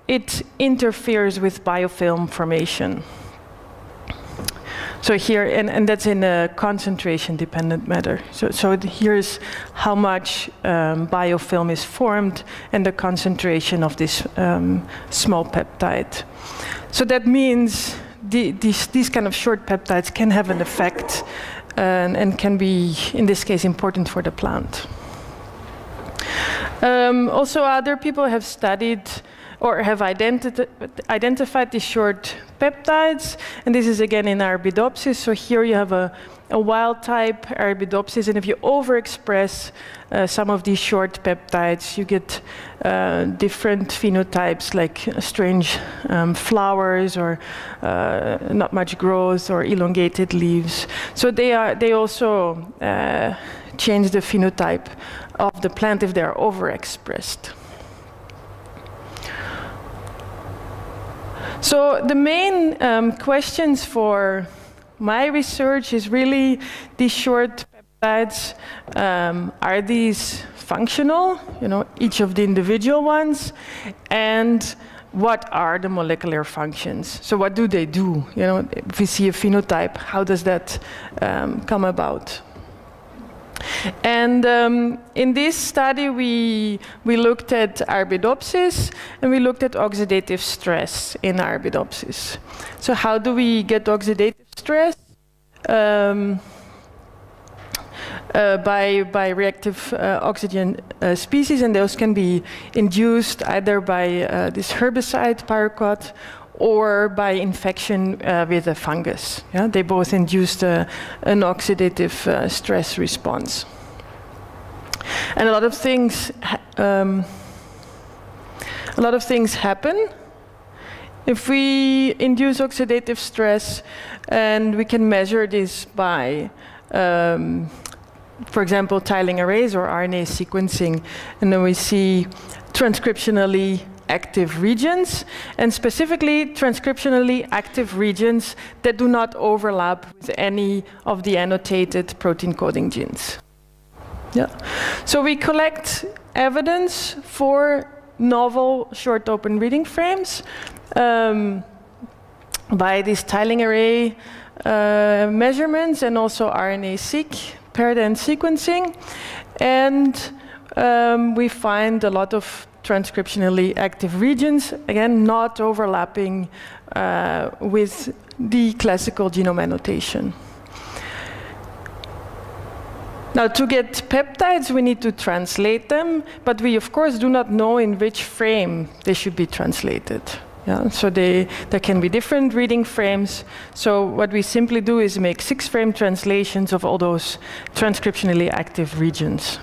it interferes with biofilm formation. So here, and, and that's in a concentration dependent matter. So, so here's how much um, biofilm is formed and the concentration of this um, small peptide. So that means the, these, these kind of short peptides can have an effect and, and can be, in this case, important for the plant. Um, also, other people have studied or have identi identified these short peptides, and this is again in Arabidopsis. So here you have a, a wild type Arabidopsis, and if you overexpress uh, some of these short peptides, you get uh, different phenotypes like strange um, flowers or uh, not much growth or elongated leaves. So they are they also uh, change the phenotype of the plant if they are overexpressed. So the main um, questions for my research is really these short peptides. Um, are these functional, you know, each of the individual ones? And what are the molecular functions? So what do they do? You know, if we see a phenotype, how does that um, come about? And um, in this study, we, we looked at Arabidopsis and we looked at oxidative stress in Arabidopsis. So how do we get oxidative stress? Um, uh, by, by reactive uh, oxygen uh, species, and those can be induced either by uh, this herbicide, paraquat, or by infection uh, with a fungus. Yeah? They both induce an oxidative uh, stress response. And a lot of things, um, a lot of things happen if we induce oxidative stress, and we can measure this by, um, for example, tiling arrays or RNA sequencing, and then we see transcriptionally active regions, and specifically transcriptionally active regions that do not overlap with any of the annotated protein coding genes. Yeah. So we collect evidence for novel short open reading frames um, by these tiling array uh, measurements and also RNA-seq paired end sequencing. And um, we find a lot of transcriptionally active regions, again, not overlapping uh, with the classical genome annotation. Now, to get peptides, we need to translate them, but we, of course, do not know in which frame they should be translated. Yeah, so they, there can be different reading frames. So what we simply do is make six-frame translations of all those transcriptionally active regions.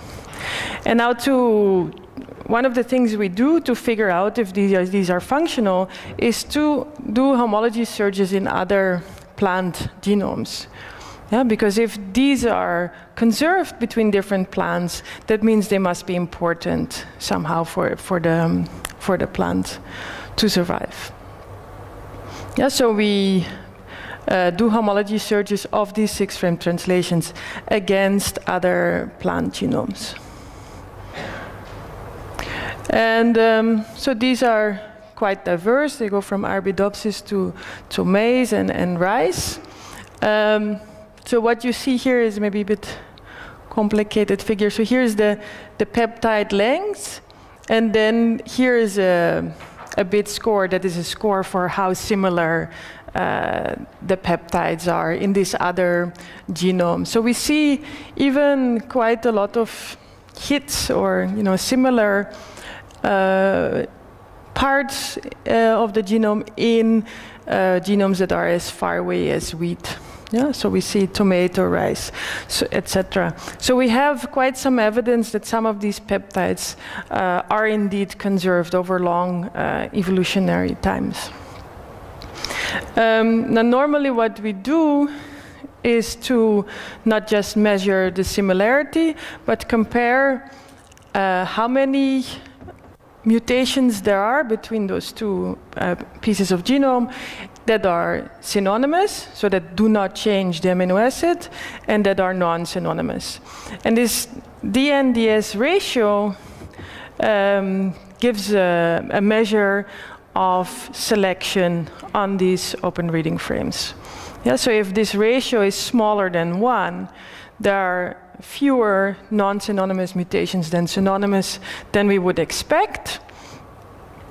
And now to one of the things we do to figure out if these are, these are functional is to do homology searches in other plant genomes. Yeah, because if these are conserved between different plants, that means they must be important somehow for, for, the, for the plant to survive. Yeah, so we uh, do homology searches of these six-frame translations against other plant genomes. And um, so these are quite diverse. They go from Arabidopsis to, to maize and, and rice. Um, so what you see here is maybe a bit complicated figure. So here's the, the peptide length, and then here is a, a bit score that is a score for how similar uh, the peptides are in this other genome. So we see even quite a lot of hits or you know similar parts uh, of the genome in uh, genomes that are as far away as wheat. Yeah, so we see tomato, rice, so, etc. So we have quite some evidence that some of these peptides uh, are indeed conserved over long uh, evolutionary times. Um, now, normally what we do is to not just measure the similarity, but compare uh, how many mutations there are between those two uh, pieces of genome that are synonymous, so that do not change the amino acid, and that are non-synonymous. And this DNDS ratio um, gives a, a measure of selection on these open reading frames. Yeah, so if this ratio is smaller than 1, there are fewer non-synonymous mutations than synonymous than we would expect.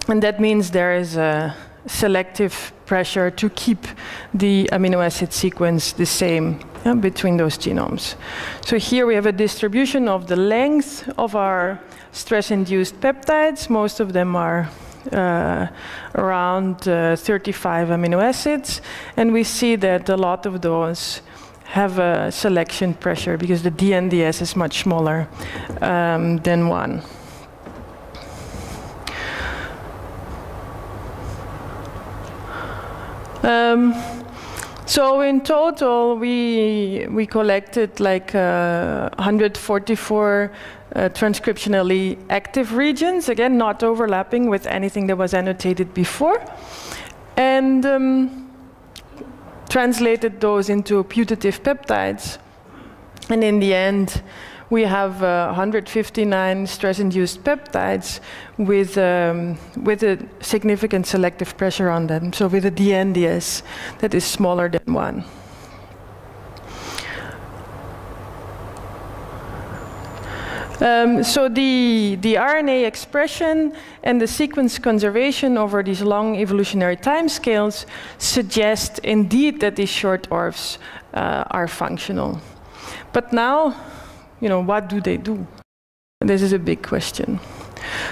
And that means there is a selective pressure to keep the amino acid sequence the same yeah, between those genomes. So here we have a distribution of the length of our stress-induced peptides. Most of them are uh, around uh, 35 amino acids. And we see that a lot of those have a selection pressure because the DNDS is much smaller um, than one. Um, so in total, we we collected like uh, 144 uh, transcriptionally active regions, again, not overlapping with anything that was annotated before, and um, translated those into putative peptides. And in the end, we have uh, 159 stress-induced peptides with, um, with a significant selective pressure on them, so with a DNDS that is smaller than 1. Um, so the, the RNA expression and the sequence conservation over these long evolutionary timescales suggest indeed that these short ORFs uh, are functional. But now, you know, what do they do? This is a big question.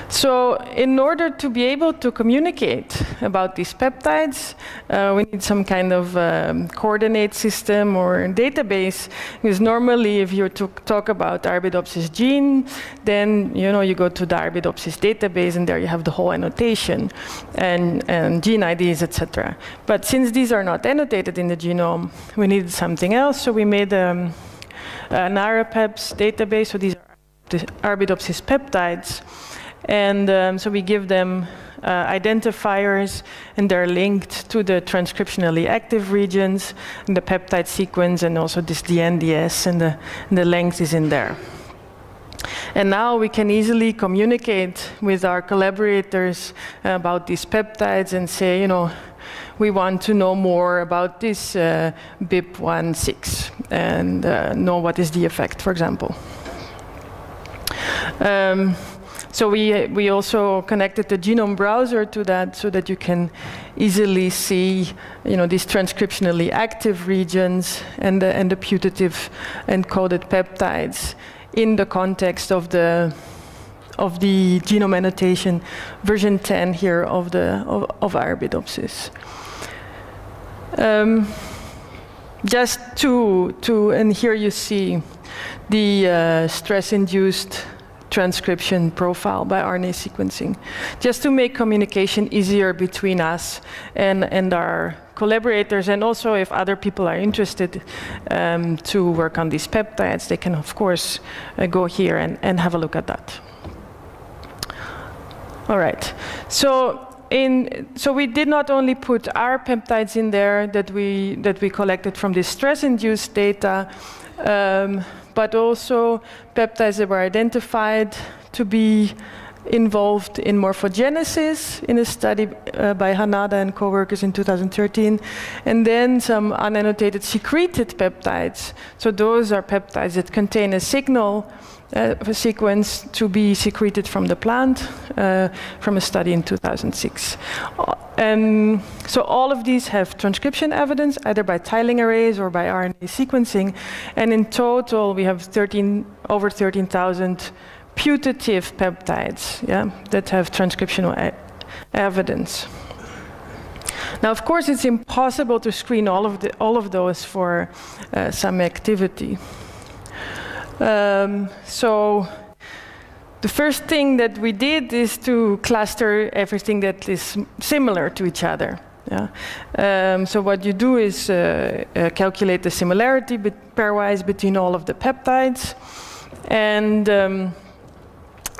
So in order to be able to communicate about these peptides, uh, we need some kind of um, coordinate system or database. Because normally, if you talk about Arabidopsis gene, then you know you go to the Arabidopsis database, and there you have the whole annotation and, and gene IDs, etc. But since these are not annotated in the genome, we needed something else. So we made um, an ARAPEPS database. So these are Arabidopsis peptides. And um, so we give them uh, identifiers, and they're linked to the transcriptionally active regions, and the peptide sequence, and also this DNDS, and the, and the length is in there. And now we can easily communicate with our collaborators about these peptides and say, you know, we want to know more about this uh, BIP16 and uh, know what is the effect, for example. Um, so we, we also connected the genome browser to that so that you can easily see you know, these transcriptionally active regions and the, and the putative encoded peptides in the context of the of the genome annotation version 10 here of the of, of Arabidopsis. Um, just to to and here you see the uh, stress-induced transcription profile by RNA sequencing, just to make communication easier between us and, and our collaborators, and also if other people are interested um, to work on these peptides, they can, of course, uh, go here and, and have a look at that. All right. So in, so we did not only put our peptides in there that we, that we collected from this stress-induced data, um, but also peptides that were identified to be involved in morphogenesis in a study uh, by Hanada and co-workers in 2013, and then some unannotated secreted peptides. So those are peptides that contain a signal uh, a sequence to be secreted from the plant uh, from a study in 2006. Um, so all of these have transcription evidence, either by tiling arrays or by RNA sequencing. And in total, we have 13, over 13,000 putative peptides yeah, that have transcriptional e evidence. Now, of course, it's impossible to screen all of, the, all of those for uh, some activity. Um, so the first thing that we did is to cluster everything that is similar to each other. Yeah. Um, so what you do is uh, uh, calculate the similarity pairwise between all of the peptides, and um,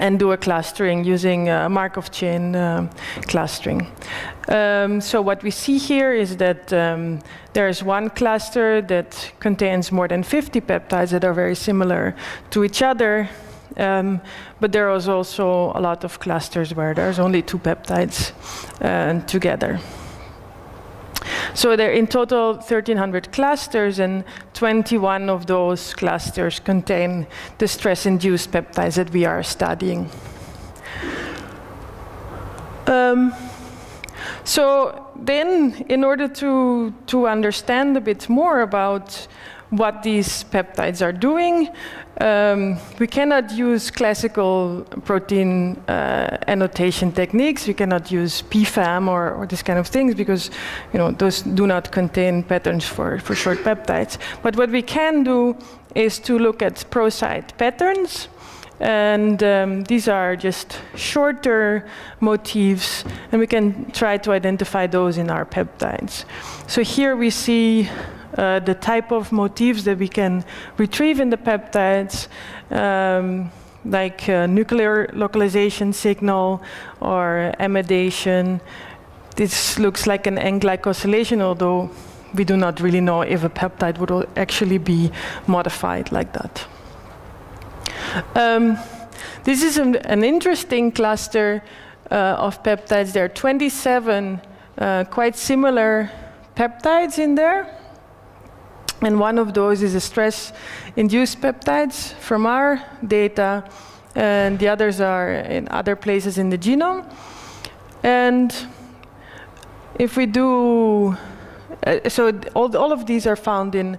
and do a clustering using uh, Markov chain uh, clustering. Um, so what we see here is that um, there is one cluster that contains more than 50 peptides that are very similar to each other, um, but there is also a lot of clusters where there's only two peptides uh, together. So there are in total 1,300 clusters, and 21 of those clusters contain the stress-induced peptides that we are studying. Um, so then, in order to, to understand a bit more about what these peptides are doing, um, we cannot use classical protein uh, annotation techniques. We cannot use PFAM or, or this kind of things because you know, those do not contain patterns for, for short peptides. But what we can do is to look at prosite patterns. And um, these are just shorter motifs, and we can try to identify those in our peptides. So here we see uh, the type of motifs that we can retrieve in the peptides, um, like uh, nuclear localization signal or amidation. This looks like an N-glycosylation, although we do not really know if a peptide would actually be modified like that. Um, this is an, an interesting cluster uh, of peptides. There are 27 uh, quite similar peptides in there. And one of those is a stress-induced peptides from our data, and the others are in other places in the genome. And if we do, uh, so all, all of these are found in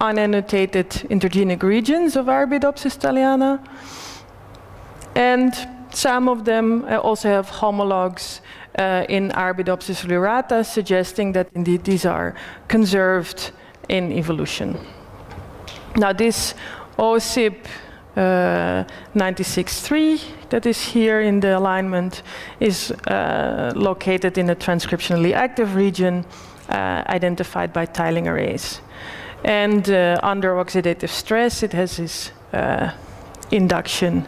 unannotated intergenic regions of Arabidopsis thaliana. And some of them uh, also have homologs uh, in Arabidopsis lyrata, suggesting that indeed these are conserved in evolution. Now this OSIP uh, 96.3 that is here in the alignment is uh, located in a transcriptionally active region uh, identified by tiling arrays. And uh, under oxidative stress, it has this uh, induction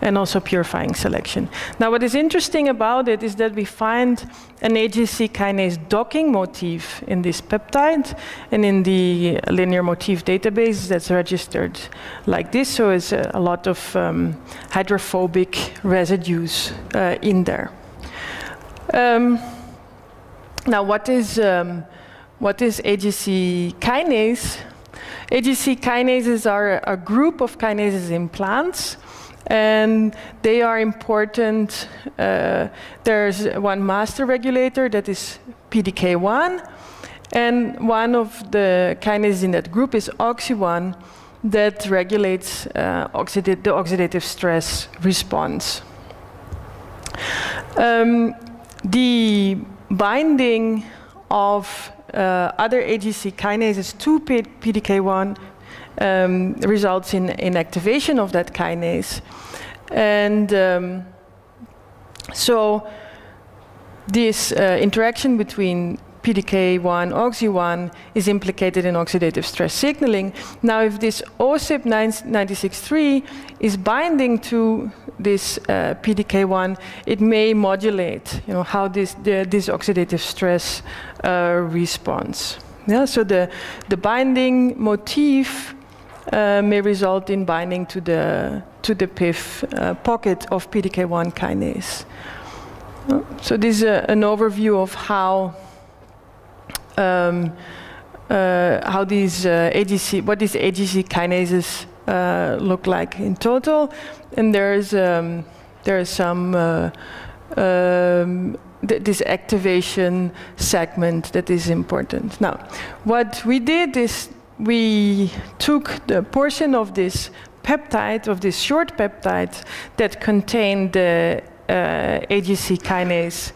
and also purifying selection. Now, what is interesting about it is that we find an AGC kinase docking motif in this peptide and in the linear motif database that's registered like this. So it's a, a lot of um, hydrophobic residues uh, in there. Um, now, what is um, what is AGC kinase? AGC kinases are a group of kinases in plants, and they are important. Uh, there's one master regulator that is PDK1, and one of the kinases in that group is OXY1 that regulates uh, oxida the oxidative stress response. Um, the binding of other AGC kinases to PDK1 um, results in, in activation of that kinase. And um, so this uh, interaction between PDK1, OXY1 is implicated in oxidative stress signaling. Now, if this OSIP 963 is binding to this uh, PDK1, it may modulate, you know, how this the, this oxidative stress responds. Yeah, so the the binding motif uh, may result in binding to the to the PIF uh, pocket of PDK1 kinase. So this is an overview of how um, uh, how these uh, AGC, what these AGC kinases uh, look like in total, and there's um, there is some um, th this activation segment that is important. Now, what we did is we took the portion of this peptide, of this short peptide, that contained the uh, AGC kinase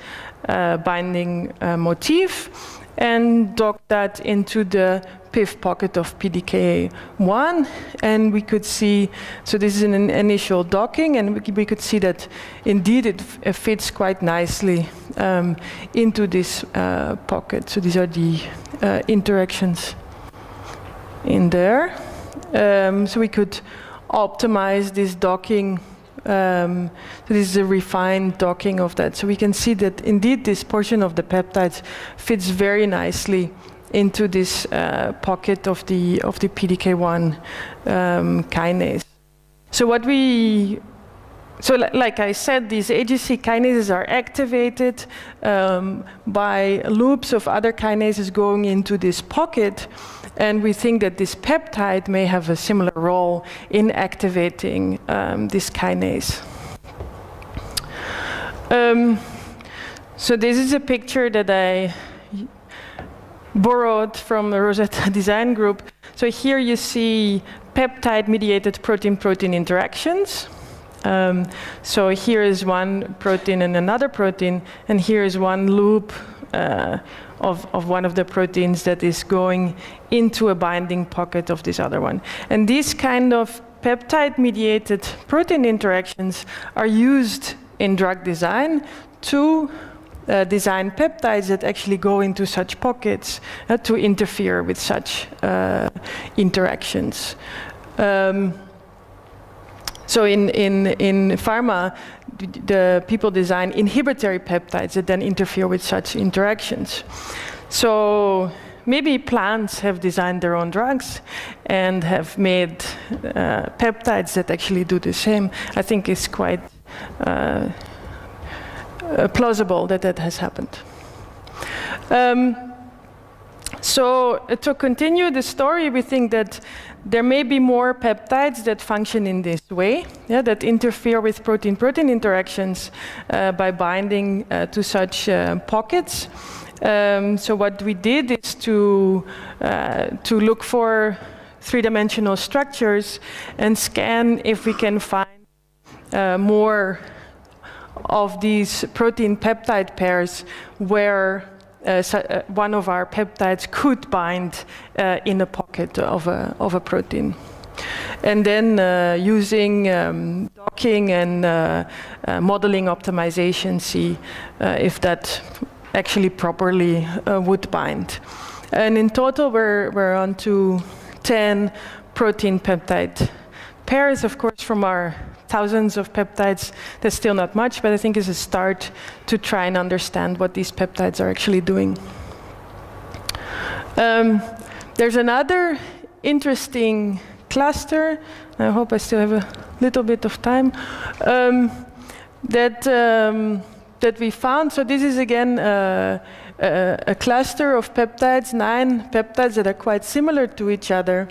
uh, binding motif, and docked that into the PIF pocket of PDK1 and we could see, so this is an initial docking and we, could see that indeed it, it fits quite nicely um, into this uh, pocket. So these are the uh, interactions in there. Um, so we could optimize this docking um, so this is a refined docking of that. So we can see that indeed this portion of the peptides fits very nicely into this uh, pocket of the of the PDK1 um, kinase. So what we so like I said, these AGC kinases are activated um, by loops of other kinases going into this pocket. And we think that this peptide may have a similar role in activating um, this kinase. Um, so this is a picture that I borrowed from the Rosetta [laughs] Design Group. So here you see peptide-mediated protein-protein interactions. Um, so here is one protein and another protein, and here is one loop uh, of, of one of the proteins that is going into a binding pocket of this other one. And these kind of peptide-mediated protein interactions are used in drug design to uh, design peptides that actually go into such pockets uh, to interfere with such uh, interactions. Um, so in, in, in pharma, the people design inhibitory peptides that then interfere with such interactions. So maybe plants have designed their own drugs and have made uh, peptides that actually do the same. I think it's quite uh, plausible that that has happened. Um, so uh, to continue the story, we think that there may be more peptides that function in this way, yeah, that interfere with protein-protein interactions uh, by binding uh, to such uh, pockets. Um, so what we did is to, uh, to look for three-dimensional structures and scan if we can find uh, more of these protein peptide pairs where uh, uh, one of our peptides could bind uh, in a pocket of a, of a protein. And then uh, using um, docking and uh, modeling optimization, see if that actually properly would bind. And in total, we're, we're on to 10 protein peptide pairs, of course, from our thousands of peptides. That's still not much, but I think it's a start to try and understand what these peptides are actually doing. Um, there's another interesting cluster. I hope I still have a little bit of time. Um, that um, that we found. So this is again uh, a, a, cluster of peptides, nine peptides that are quite similar to each other.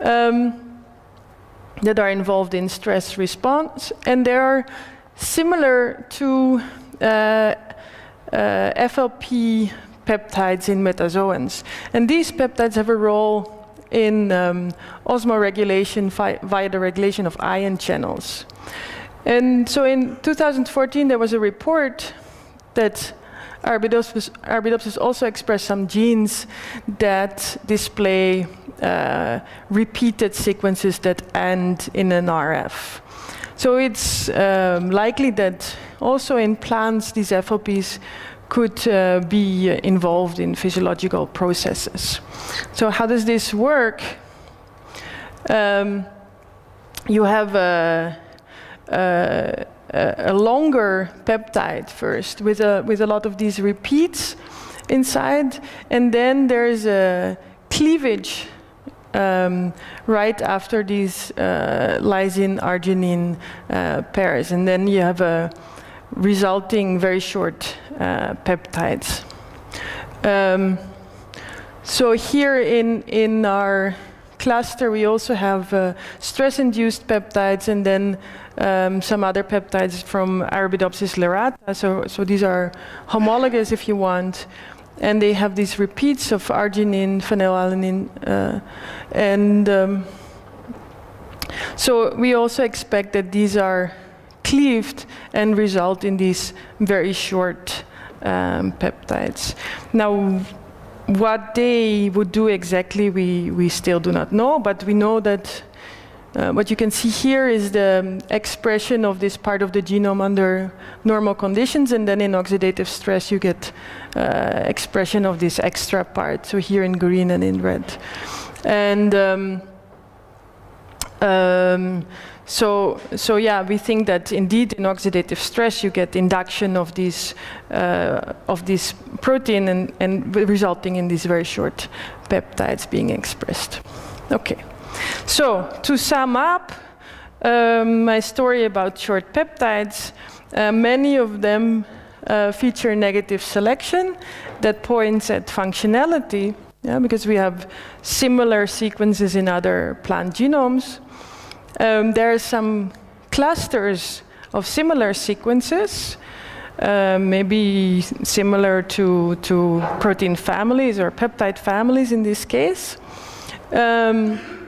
Um, that are involved in stress response, and they are similar to uh, uh, FLP peptides in metazoans. And these peptides have a role in um, osmoregulation via the regulation of ion channels. And so in 2014, there was a report that Arabidopsis, also expressed some genes that display uh, repeated sequences that end in an RF. So it's um, likely that also in plants, these FLPs could uh, be involved in physiological processes. So how does this work? Um, you have a, a, a, longer peptide first with a, with a lot of these repeats inside, and then there's a cleavage um, right after these uh, lysine-arginine uh, pairs. And then you have a resulting very short uh, peptides. Um, so here in, in our cluster, we also have uh, stress-induced peptides and then um, some other peptides from Arabidopsis lyrata. So, so these are homologous, if you want and they have these repeats of arginine, phenylalanine, uh, and um, so we also expect that these are cleaved and result in these very short um, peptides. Now, what they would do exactly, we, we still do not know, but we know that uh, what you can see here is the expression of this part of the genome under normal conditions, and then in oxidative stress you get uh, expression of this extra part, so here in green and in red. And um, um, so, so yeah, we think that indeed in oxidative stress you get induction of this uh, of this protein and, and resulting in these very short peptides being expressed. Okay. So to sum up, um, my story about short peptides, uh, many of them uh, feature negative selection that points at functionality, yeah, because we have similar sequences in other plant genomes. Um, there are some clusters of similar sequences, uh, maybe similar to, to protein families or peptide families in this case. Um,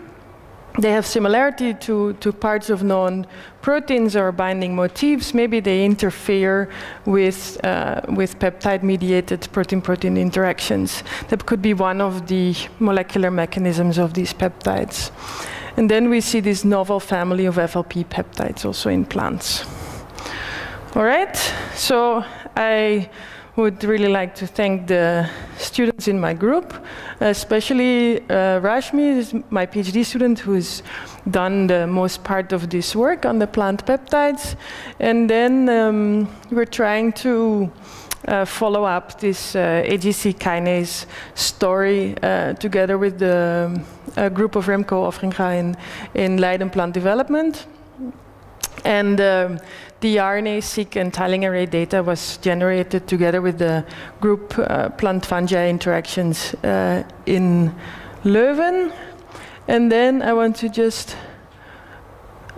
they have similarity to, to parts of known proteins or binding motifs. Maybe they interfere with, uh, with peptide-mediated protein-protein interactions. That could be one of the molecular mechanisms of these peptides. And then we see this novel family of FLP peptides also in plants. All right, so I would really like to thank the students in my group, especially uh, Rashmi, my PhD student, who's done the most part of this work on the plant peptides. And then um, we're trying to uh, follow up this uh, AGC kinase story uh, together with the um, group of Remco Offringa in, in Leiden Plant Development. And um, the RNA-seq and tiling array data was generated together with the group uh, plant-fungi interactions uh, in Leuven. And then I want to just,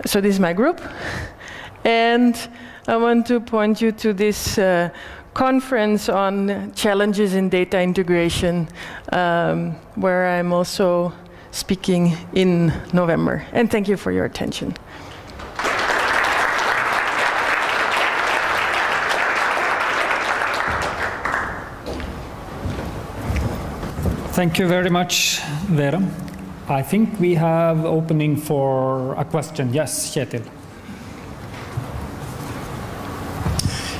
so this is my group. And I want to point you to this uh, conference on challenges in data integration, um, where I'm also speaking in November. And thank you for your attention. Thank you very much, Vera. I think we have opening for a question. Yes, Kjetil.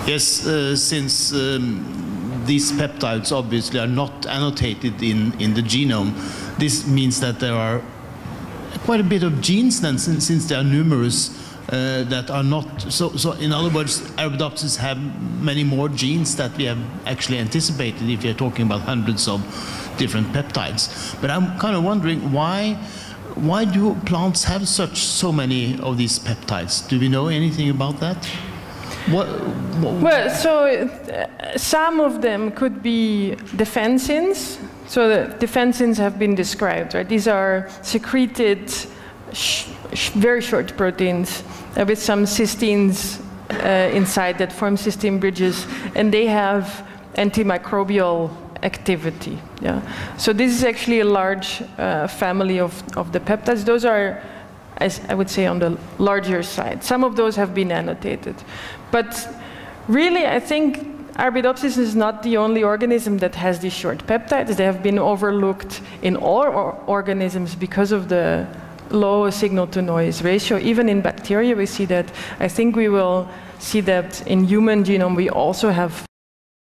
Yes, uh, since um, these peptides obviously are not annotated in, in the genome, this means that there are quite a bit of genes then, since, since they are numerous, uh, that are not, so, so in other words, Arabidopsis have many more genes that we have actually anticipated if you're talking about hundreds of different peptides. But I'm kind of wondering why, why do plants have such so many of these peptides? Do we know anything about that? What, what well, so uh, some of them could be defensins. So the defensins have been described, right? These are secreted, sh sh very short proteins uh, with some cysteines uh, inside that form cysteine bridges, and they have antimicrobial activity. Yeah? So this is actually a large uh, family of, of the peptides. Those are, as I would say, on the larger side. Some of those have been annotated. But really, I think Arabidopsis is not the only organism that has these short peptides. They have been overlooked in all or organisms because of the low signal-to-noise ratio. Even in bacteria, we see that. I think we will see that in human genome, we also have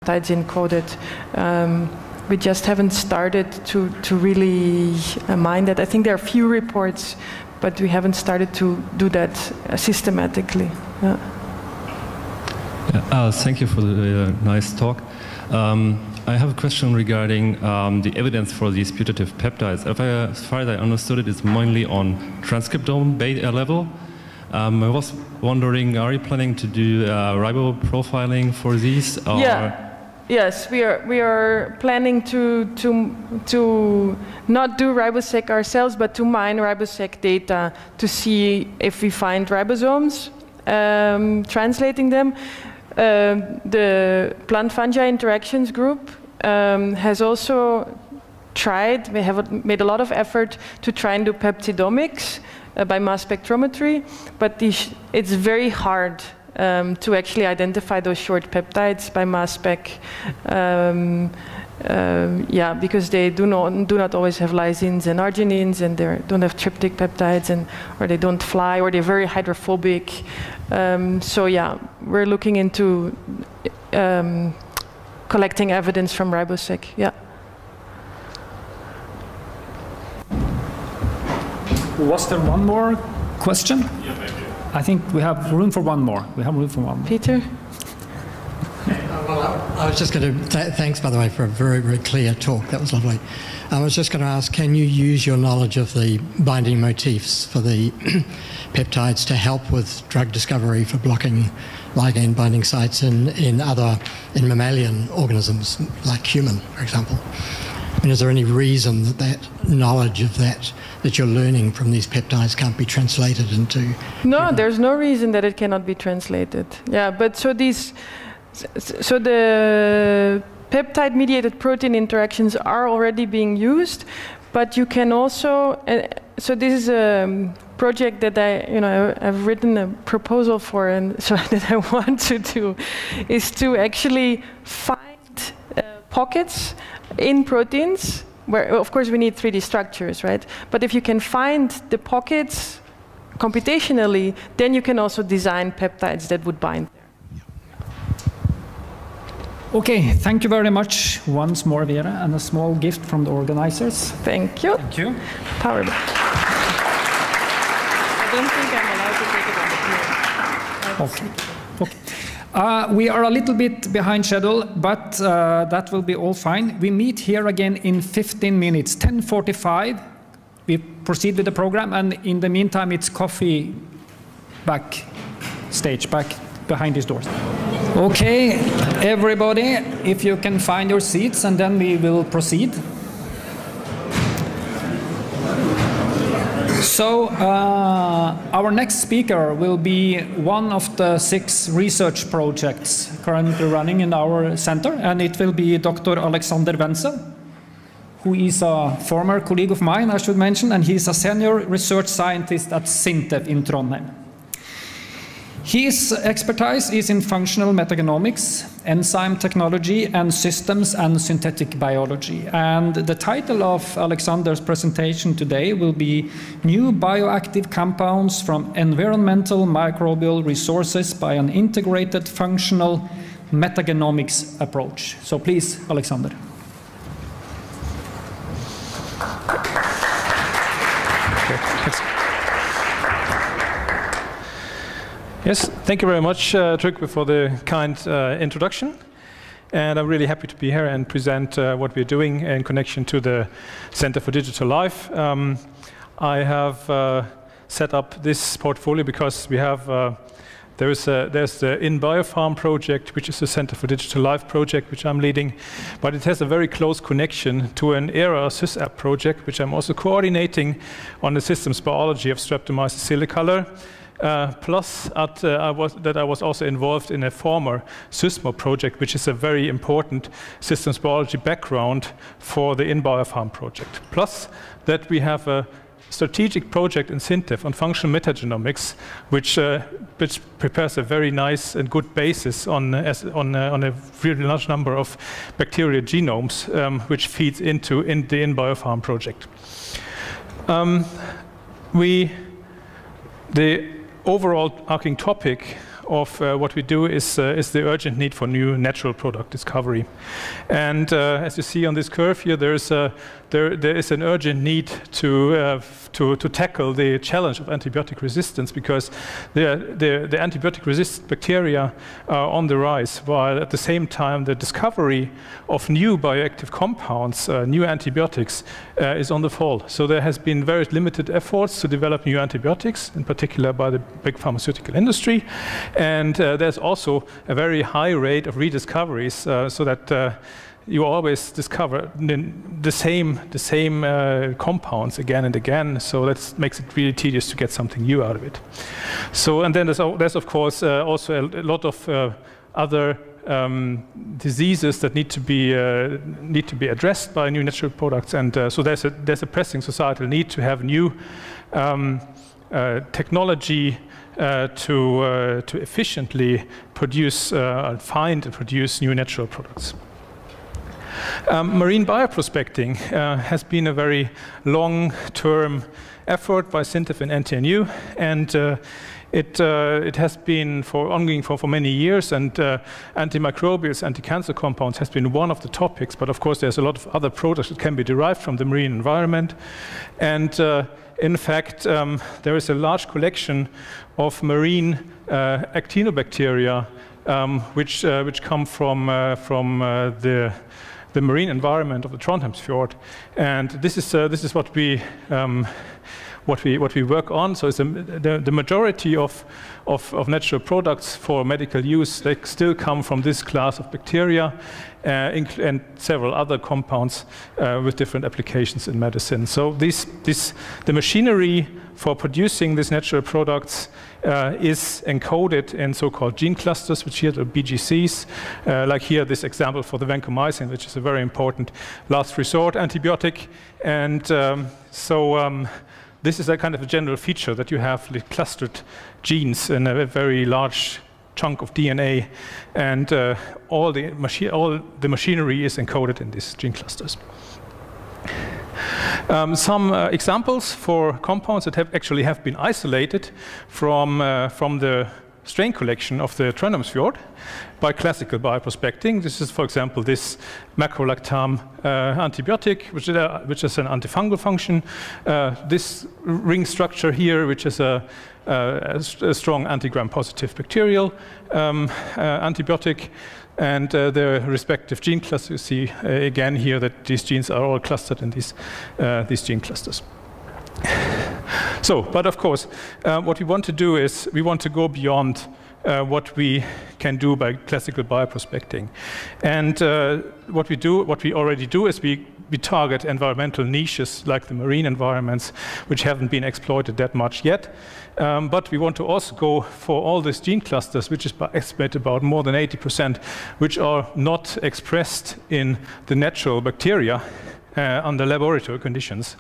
peptides encoded. Um, we just haven't started to, to really uh, mine that. I think there are few reports, but we haven't started to do that uh, systematically. Yeah. Yeah, uh, thank you for the uh, nice talk. Um, I have a question regarding um, the evidence for these putative peptides. I, as far as I understood it, it's mainly on transcriptome uh, level. Um, I was wondering, are you planning to do uh, ribo profiling for these? Or yeah. Yes, we are, we are planning to, to, to not do ribosec ourselves, but to mine ribosec data to see if we find ribosomes, um, translating them. Uh, the plant fungi interactions group um, has also tried, we have made a lot of effort to try and do peptidomics uh, by mass spectrometry, but it's very hard um, to actually identify those short peptides by mass spec. Um, um, yeah, because they do not do not always have lysines and arginines, and they don't have tryptic peptides, and or they don't fly, or they're very hydrophobic. Um, so yeah, we're looking into um, collecting evidence from ribosec. Yeah. Was there one more question? Yeah, I think we have room for one more. We have room for one more. Peter? Uh, well, I was just going to, th thanks by the way for a very, very clear talk. That was lovely. I was just going to ask, can you use your knowledge of the binding motifs for the [clears throat] peptides to help with drug discovery for blocking ligand binding sites in, in other, in mammalian organisms, like human, for example? And is there any reason that that knowledge of that that you're learning from these peptides can't be translated into? No, there's no reason that it cannot be translated. Yeah, but so these, so the peptide-mediated protein interactions are already being used, but you can also, uh, so this is a project that I, you know, I've written a proposal for, and [laughs] so that I want to do, is to actually find uh, pockets in proteins where, of course, we need 3D structures, right? But if you can find the pockets computationally, then you can also design peptides that would bind there. Okay, thank you very much once more, Vera, and a small gift from the organizers. Thank you. Thank you. Power. I don't think I'm allowed to take it on the Okay. okay. Uh, we are a little bit behind schedule, but uh, that will be all fine. We meet here again in 15 minutes, 10.45. We proceed with the program, and in the meantime, it's coffee back stage, back behind these doors. Okay, everybody, if you can find your seats, and then we will proceed. So, uh, our next speaker will be one of the six research projects currently running in our center, and it will be Dr. Alexander Wenzel, who is a former colleague of mine, I should mention, and he's a senior research scientist at SINTEF in Trondheim. His expertise is in functional metagenomics, enzyme technology, and systems and synthetic biology. And the title of Alexander's presentation today will be New Bioactive Compounds from Environmental Microbial Resources by an Integrated Functional Metagenomics Approach. So please, Alexander. Yes, thank you very much, uh, for the kind uh, introduction. And I'm really happy to be here and present uh, what we're doing in connection to the Center for Digital Life. Um, I have uh, set up this portfolio because we have uh, there is a, there's the In Biofarm project, which is the Center for Digital Life project, which I'm leading, but it has a very close connection to an ERA SysApp project, which I'm also coordinating on the systems biology of Streptomyces silicolor. Uh, plus, at, uh, I was, that I was also involved in a former SysMo project, which is a very important systems biology background for the InBiofarm project. Plus, that we have a strategic project in SINTEF on functional metagenomics, which, uh, which prepares a very nice and good basis on, as, on, uh, on a really large number of bacterial genomes, um, which feeds into in the InBiofarm project. Um, we, the overall arcing topic of uh, what we do is, uh, is the urgent need for new natural product discovery. And uh, as you see on this curve here, there's a, there, there is an urgent need to, uh, to, to tackle the challenge of antibiotic resistance because the, the, the antibiotic resistant bacteria are on the rise, while at the same time the discovery of new bioactive compounds, uh, new antibiotics, uh, is on the fall. So there has been very limited efforts to develop new antibiotics, in particular by the big pharmaceutical industry. And uh, there's also a very high rate of rediscoveries, uh, so that uh, you always discover the same, the same uh, compounds again and again. So that makes it really tedious to get something new out of it. So, and then there's, there's of course, uh, also a, a, lot of uh, other um, diseases that need to be uh, need to be addressed by new natural products, and uh, so there's a there's a pressing societal need to have new um, uh, technology to to efficiently produce, find and produce new natural products. Um, marine bioprospecting uh, has been a very long-term effort by SINTEF and NTNU, and uh, it, uh, it, has been for ongoing for, for many years, and uh, antimicrobials, anti-cancer compounds has been one of the topics. But of course, there's a lot of other products that can be derived from the marine environment, and uh, in fact, um, there is a large collection of marine uh, actinobacteria um, which, uh, which come from, from the, the marine environment of the Trondheim Fjord. And this is, uh, this is what we um, what we, what we work on. So a, the, the majority of, of, of, natural products for medical use, they still come from this class of bacteria uh, and several other compounds uh, with different applications in medicine. So this, this, the machinery for producing these natural products uh, is encoded in so-called gene clusters, which here are BGCs, uh, like here this example for the vancomycin, which is a very important last resort antibiotic. And um, so um, this is a kind of a general feature that you have clustered genes in a very large chunk of DNA, and uh, all, the all the machinery is encoded in these gene clusters. Um, some uh, examples for compounds that have actually have been isolated from, uh, from the strain collection of the Trondheimsfjord by classical bioprospecting. This is, for example, this macrolactam uh, antibiotic, which is, a, which is, an antifungal function. Uh, this ring structure here, which is a, a, a strong antigram-positive bacterial um, uh, antibiotic. And uh, the respective gene clusters, you see uh, again here that these genes are all clustered in these, uh, these gene clusters. So, but of course, uh, what we want to do is we want to go beyond uh, what we can do by classical bioprospecting. And uh, what we do, what we already do is we, we target environmental niches like the marine environments, which haven't been exploited that much yet. Um, but we want to also go for all these gene clusters, which is estimated about more than 80%, which are not expressed in the natural bacteria uh, under laboratory conditions.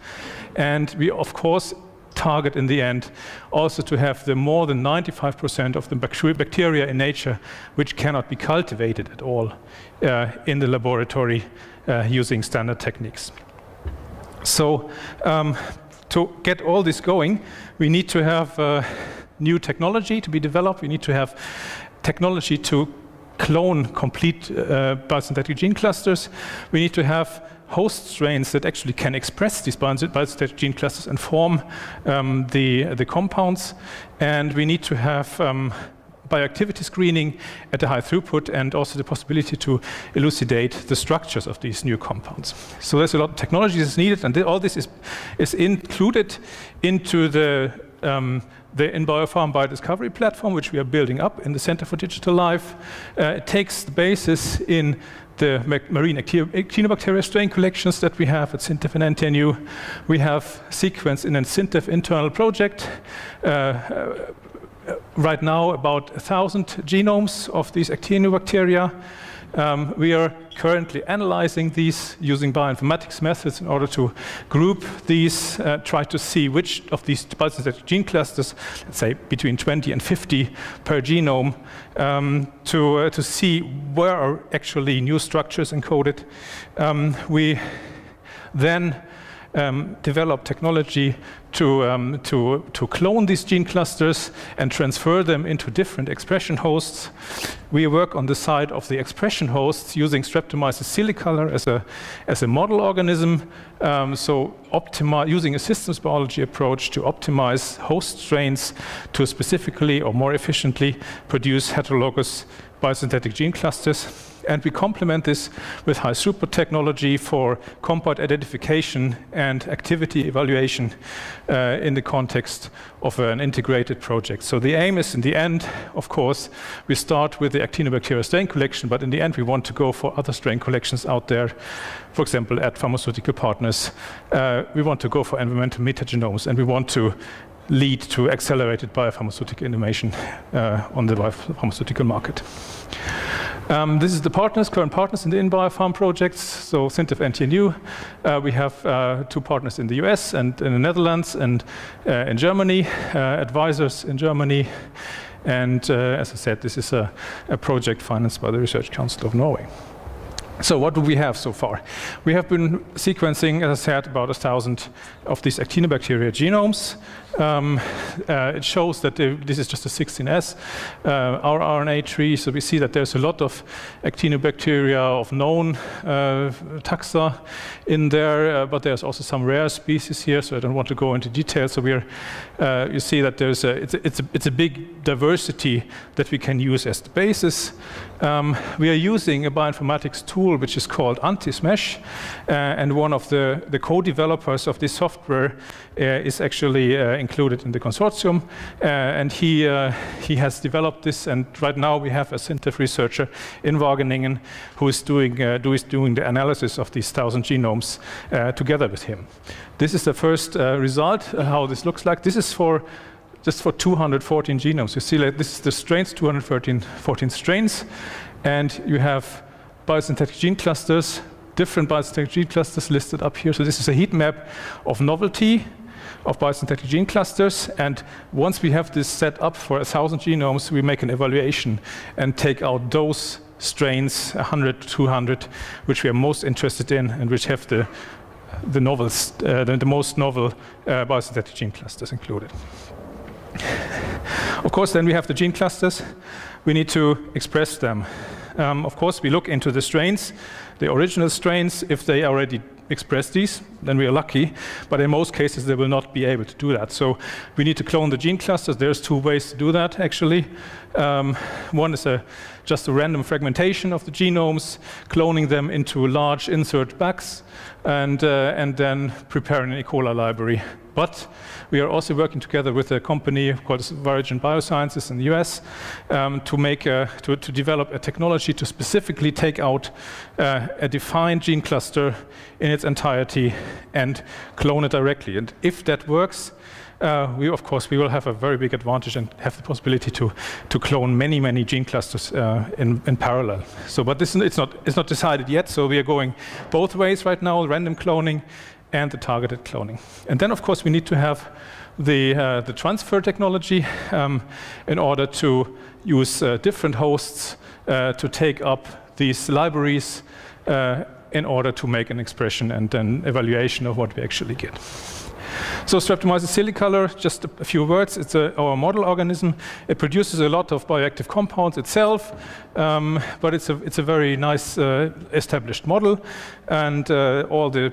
And we, of course, target in the end also to have the more than 95% of the bacteria in nature which cannot be cultivated at all uh, in the laboratory uh, using standard techniques. So um, to get all this going, we need to have uh, new technology to be developed. We need to have technology to clone complete uh, biosynthetic gene clusters. We need to have host strains that actually can express these biosynthetic gene clusters and form um, the, the compounds. And we need to have um, bioactivity screening at a high throughput and also the possibility to elucidate the structures of these new compounds. So there's a lot of technology that's needed, and all this is, is included into the um, the InBioPharm Biodiscovery platform, which we are building up in the Center for Digital Life. Uh, it takes the basis in the marine actinobacteria strain collections that we have at SINTEF and NTNU. We have sequenced in a SINTEF internal project uh, uh, right now about 1,000 genomes of these actinobacteria. Um, we are currently analyzing these using bioinformatics methods in order to group these, uh, try to see which of these gene clusters, let's say between 20 and 50 per genome, um, to, uh, to see where are actually new structures encoded. Um, we then um, develop technology to, um, to, to clone these gene clusters and transfer them into different expression hosts. We work on the side of the expression hosts using Streptomyces silicolor as a, as a model organism. Um, so using a systems biology approach to optimize host strains to specifically or more efficiently produce heterologous biosynthetic gene clusters and we complement this with high throughput technology for compound identification and activity evaluation uh, in the context of an integrated project. So the aim is in the end, of course, we start with the actinobacteria strain collection, but in the end we want to go for other strain collections out there, for example, at pharmaceutical partners. Uh, we want to go for environmental metagenomes, and we want to lead to accelerated biopharmaceutical innovation uh, on the biopharmaceutical market. Um, this is the partners, current partners in the InBioPharm projects. So SINTEF NTNU. Uh, we have uh, two partners in the US and in the Netherlands and uh, in Germany, uh, advisors in Germany. And uh, as I said, this is a, a, project financed by the Research Council of Norway. So what do we have so far? We have been sequencing, as I said, about a thousand of these actinobacteria genomes. Um, uh, it shows that this is just a 16S, uh, our RNA tree. So we see that there's a lot of actinobacteria of known uh, taxa in there, uh, but there's also some rare species here. So I don't want to go into detail. So we're, uh, you see that there's a it's, a, it's, a, it's a big diversity that we can use as the basis. Um, we are using a bioinformatics tool which is called Antismesh, uh, and one of the, the co-developers of this software uh, is actually uh, included in the consortium, uh, and he, uh, he has developed this, and right now we have a SINTEF researcher in Wageningen who is doing, uh, who is doing the analysis of these thousand genomes together with him. This is the first result, how this looks like. This is for just for 214 genomes. You see, like, this is the strains, 214 14 strains, and you have biosynthetic gene clusters, different biosynthetic gene clusters listed up here. So this is a heat map of novelty of biosynthetic gene clusters. And once we have this set up for 1,000 genomes, we make an evaluation and take out those strains, 100, 200, which we are most interested in and which have the, the, novels, uh, the, the, most novel uh, biosynthetic gene clusters included. Of course, then we have the gene clusters. We need to express them. Um, of course, we look into the strains, the original strains, if they already express these, then we are lucky. But in most cases, they will not be able to do that. So we need to clone the gene clusters. There's two ways to do that, actually. Um, one is a, just a random fragmentation of the genomes, cloning them into large insert bags, and, uh, and then preparing an E. coli library. But we are also working together with a company called Virgin Biosciences in the US um, to, make a, to, to, develop a technology to specifically take out uh, a defined gene cluster in its entirety and clone it directly. And if that works, uh, we of course we will have a very big advantage and have the possibility to to clone many many gene clusters uh, in, in parallel. So, but this it's not it's not decided yet. So we are going both ways right now: random cloning and the targeted cloning. And then, of course, we need to have the, uh, the transfer technology um, in order to use uh, different hosts uh, to take up these libraries uh, in order to make an expression and an evaluation of what we actually get. So Streptomyces silicolor, just a few words, it's a, our model organism. It produces a lot of bioactive compounds itself, um, but it's a, it's a very nice uh, established model, and uh, all the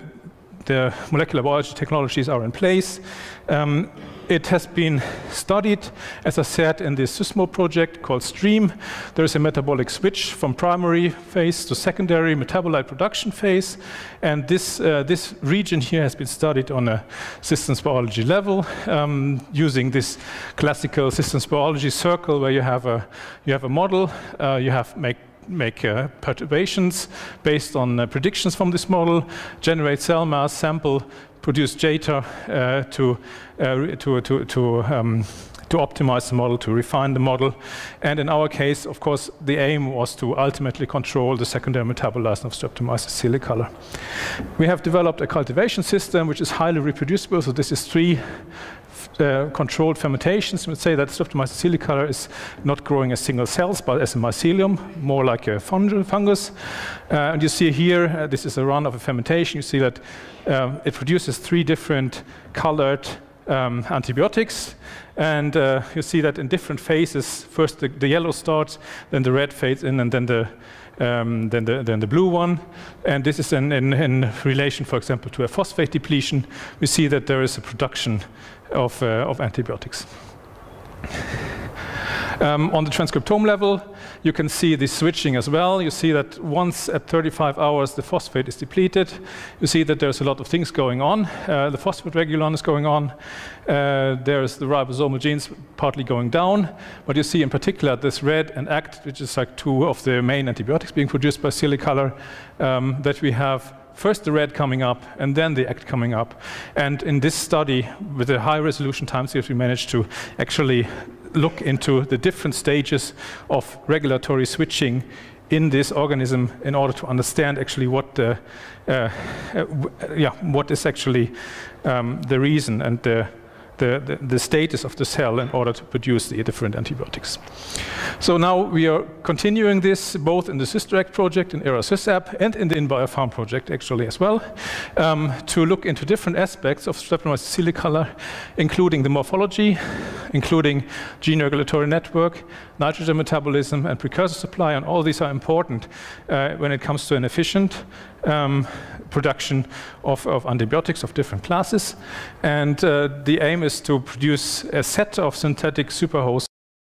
the molecular biology technologies are in place. Um, it has been studied, as I said, in this SysMo project called STREAM. There is a metabolic switch from primary phase to secondary metabolite production phase. And this, uh, this region here has been studied on a systems biology level um, using this classical systems biology circle where you have a, you have a model, uh, you have make make uh, perturbations based on uh, predictions from this model, generate cell mass, sample, produce data uh, to, uh, to, to, to, um, to optimize the model, to refine the model. And in our case, of course, the aim was to ultimately control the secondary metabolism of Streptomyces silicolor. We have developed a cultivation system which is highly reproducible. So this is three uh, controlled fermentations. Let's say that Streptomyces silicolor is not growing as single cells, but as a mycelium, more like a fungus. Uh, and you see here, uh, this is a run of a fermentation. You see that um, it produces three different colored um, antibiotics. And uh, you see that in different phases, first the, the, yellow starts, then the red fades in, and then the, um, then, the, then the blue one. And this is in, in, in relation, for example, to a phosphate depletion. We see that there is a production of, uh, of antibiotics. Um, on the transcriptome level, you can see the switching as well. You see that once at 35 hours the phosphate is depleted. You see that there's a lot of things going on. Uh, the phosphoregulon is going on. Uh, there's the ribosomal genes partly going down. But you see in particular this red and ACT, which is like two of the main antibiotics being produced by silicolor, um, that we have first the red coming up and then the ACT coming up. And in this study, with a high resolution time series, we managed to actually look into the different stages of regulatory switching in this organism in order to understand actually what the, uh, uh, yeah, what is actually um, the reason and the, the, the, the, status of the cell in order to produce the different antibiotics. So now we are continuing this both in the SysDirect project in ERA-SysApp and in the InBioPharm project actually as well um, to look into different aspects of Streptomyces silicola, including the morphology, including gene regulatory network, nitrogen metabolism, and precursor supply, and all these are important uh, when it comes to an efficient um, production of, of, antibiotics of different classes. And uh, the aim is to produce a set of synthetic superhosts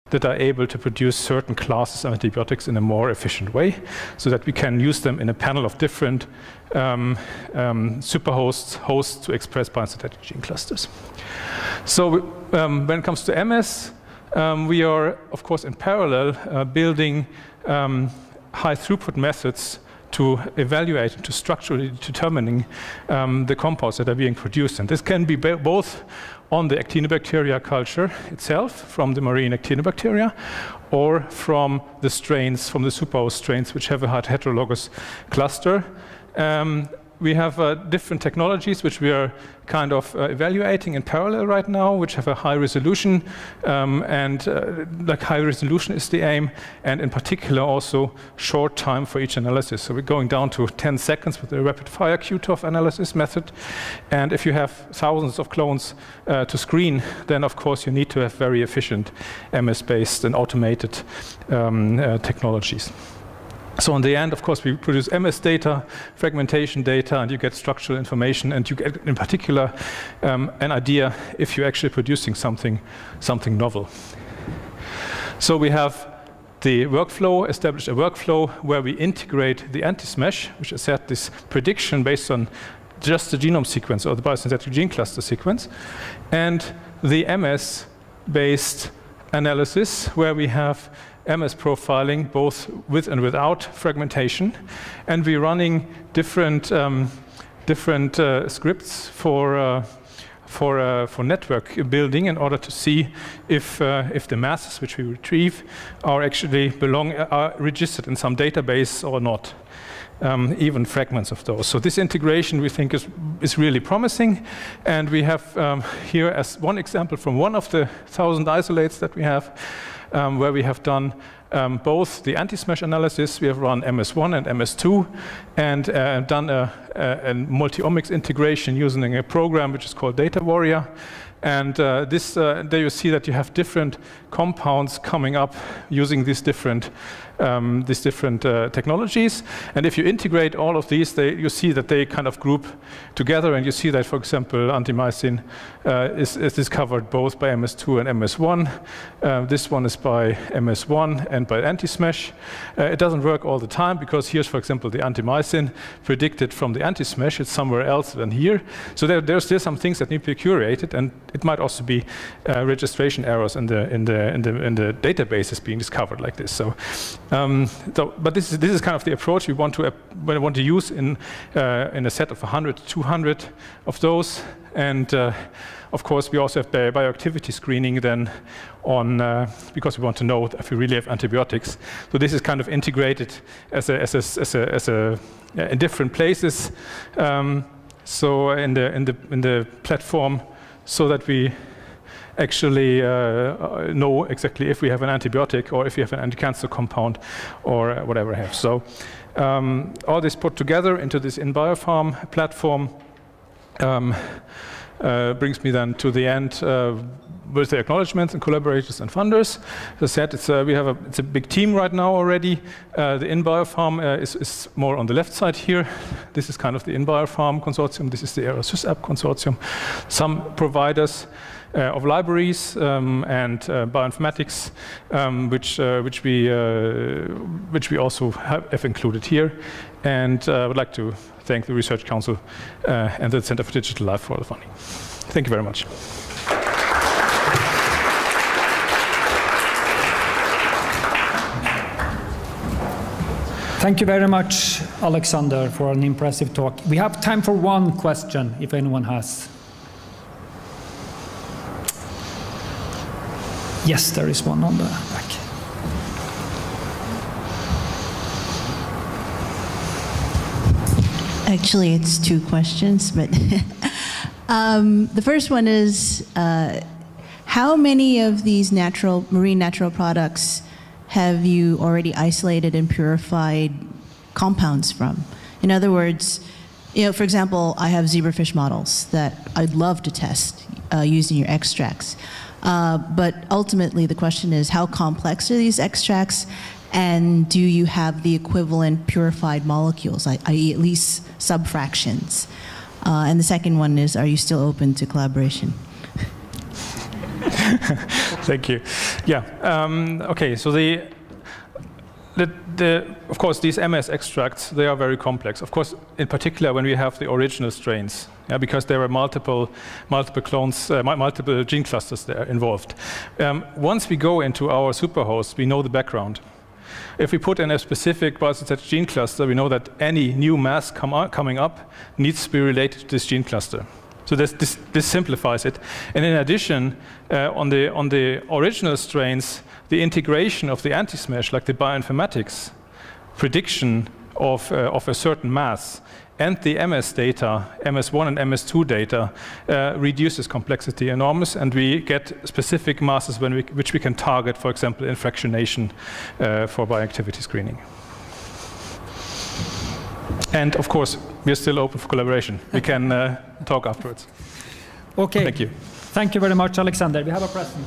that are able to produce certain classes of antibiotics in a more efficient way so that we can use them in a panel of different um, um, superhosts hosts to express biosynthetic gene clusters. So um, when it comes to MS, um, we are, of course, in parallel uh, building um, high throughput methods to evaluate and to structurally determining um, the compounds that are being produced. And this can be both on the actinobacteria culture itself from the marine actinobacteria or from the strains, from the superhost strains which have a heterologous cluster. Um, we have uh, different technologies which we are kind of uh, evaluating in parallel right now, which have a high resolution, um, and uh, like high resolution is the aim, and in particular also short time for each analysis. So we're going down to 10 seconds with the rapid fire QTOF analysis method, and if you have thousands of clones uh, to screen, then of course you need to have very efficient MS-based and automated um, uh, technologies. So in the end, of course, we produce MS data, fragmentation data, and you get structural information, and you get, in particular, um, an idea if you're actually producing something, something novel. So we have the workflow, establish a workflow where we integrate the anti-SMESH, which is set this prediction based on just the genome sequence or the biosynthetic gene cluster sequence, and the MS-based analysis where we have MS profiling, both with and without fragmentation. And we're running different, um, different uh, scripts for, uh, for, uh, for network building in order to see if, uh, if the masses which we retrieve are actually belong, are registered in some database or not. Um, even fragments of those. So this integration we think is, is really promising. And we have um, here as one example from one of the thousand isolates that we have, um, where we have done um, both the anti-smash analysis, we have run MS1 and MS2, and uh, done a, a, a multi-omics integration using a program which is called Data Warrior. And uh, this, uh, there you see that you have different compounds coming up using these different um, these different uh, technologies. And if you integrate all of these, they, you see that they kind of group together. And you see that, for example, antimycin uh, is, is, discovered both by MS2 and MS1. Uh, this one is by MS1 and by anti-SMESH. Uh, it doesn't work all the time because here's, for example, the antimycin predicted from the anti-SMESH. It's somewhere else than here. So there, there's still some things that need to be curated, and it might also be uh, registration errors in the in the in the in the databases being discovered like this. So um, so, but this is, this is kind of the approach we want to, uh, we want to use in, uh, in a set of 100 to 200 of those. And uh, of course, we also have bioactivity screening then on, uh, because we want to know if we really have antibiotics. So this is kind of integrated as a, as a, as a, as a in different places. Um, so in the, in, the, in the platform, so that we actually uh, know exactly if we have an antibiotic or if we have an anti-cancer compound or whatever we have. So um, all this put together into this InBioPharm platform um, uh, brings me then to the end uh, with the acknowledgements and collaborators and funders. As I said, it's a, we have a, it's a big team right now already. Uh, the InBioPharm uh, is, is, more on the left side here. This is kind of the InBioPharm consortium. This is the ERA-SysApp consortium. Some providers uh, of libraries um, and uh, bioinformatics, um, which uh, which we which we also have, have, included here. And I would like to thank the Research Council and the Center for Digital Life for the funding. Thank you very much. Thank you very much, Alexander, for an impressive talk. We have time for one question, if anyone has. Yes, there is one on the back. Actually, it's two questions, but [laughs] Um, the first one is uh, how many of these natural marine natural products have you already isolated and purified compounds from? In other words, you know, for example, I have zebrafish models that I'd love to test uh, using your extracts. Uh, but ultimately, the question is how complex are these extracts, and do you have the equivalent purified molecules, i.e., at least subfractions? Uh, and the second one is, are you still open to collaboration? [laughs] Thank you. Yeah. Um, okay. So the, the, the, of course, these MS extracts they are very complex. Of course, in particular when we have the original strains, yeah, because there are multiple, multiple clones, uh, multiple gene clusters there involved. Um, once we go into our superhost, we know the background. If we put in a specific biosynthetic gene cluster, we know that any new mass com coming up needs to be related to this gene cluster. So this, this, this simplifies it. And in addition, uh, on, the, on the original strains, the integration of the anti-smash, like the bioinformatics prediction of, uh, of a certain mass, and the MS data, MS1 and MS2 data, uh, reduces complexity enormous, and we get specific masses we, which we can target, for example, in fractionation uh, for bioactivity screening. And of course, we're still open for collaboration. We can uh, talk afterwards. Okay. Thank you. Thank you very much, Alexander. We have a present.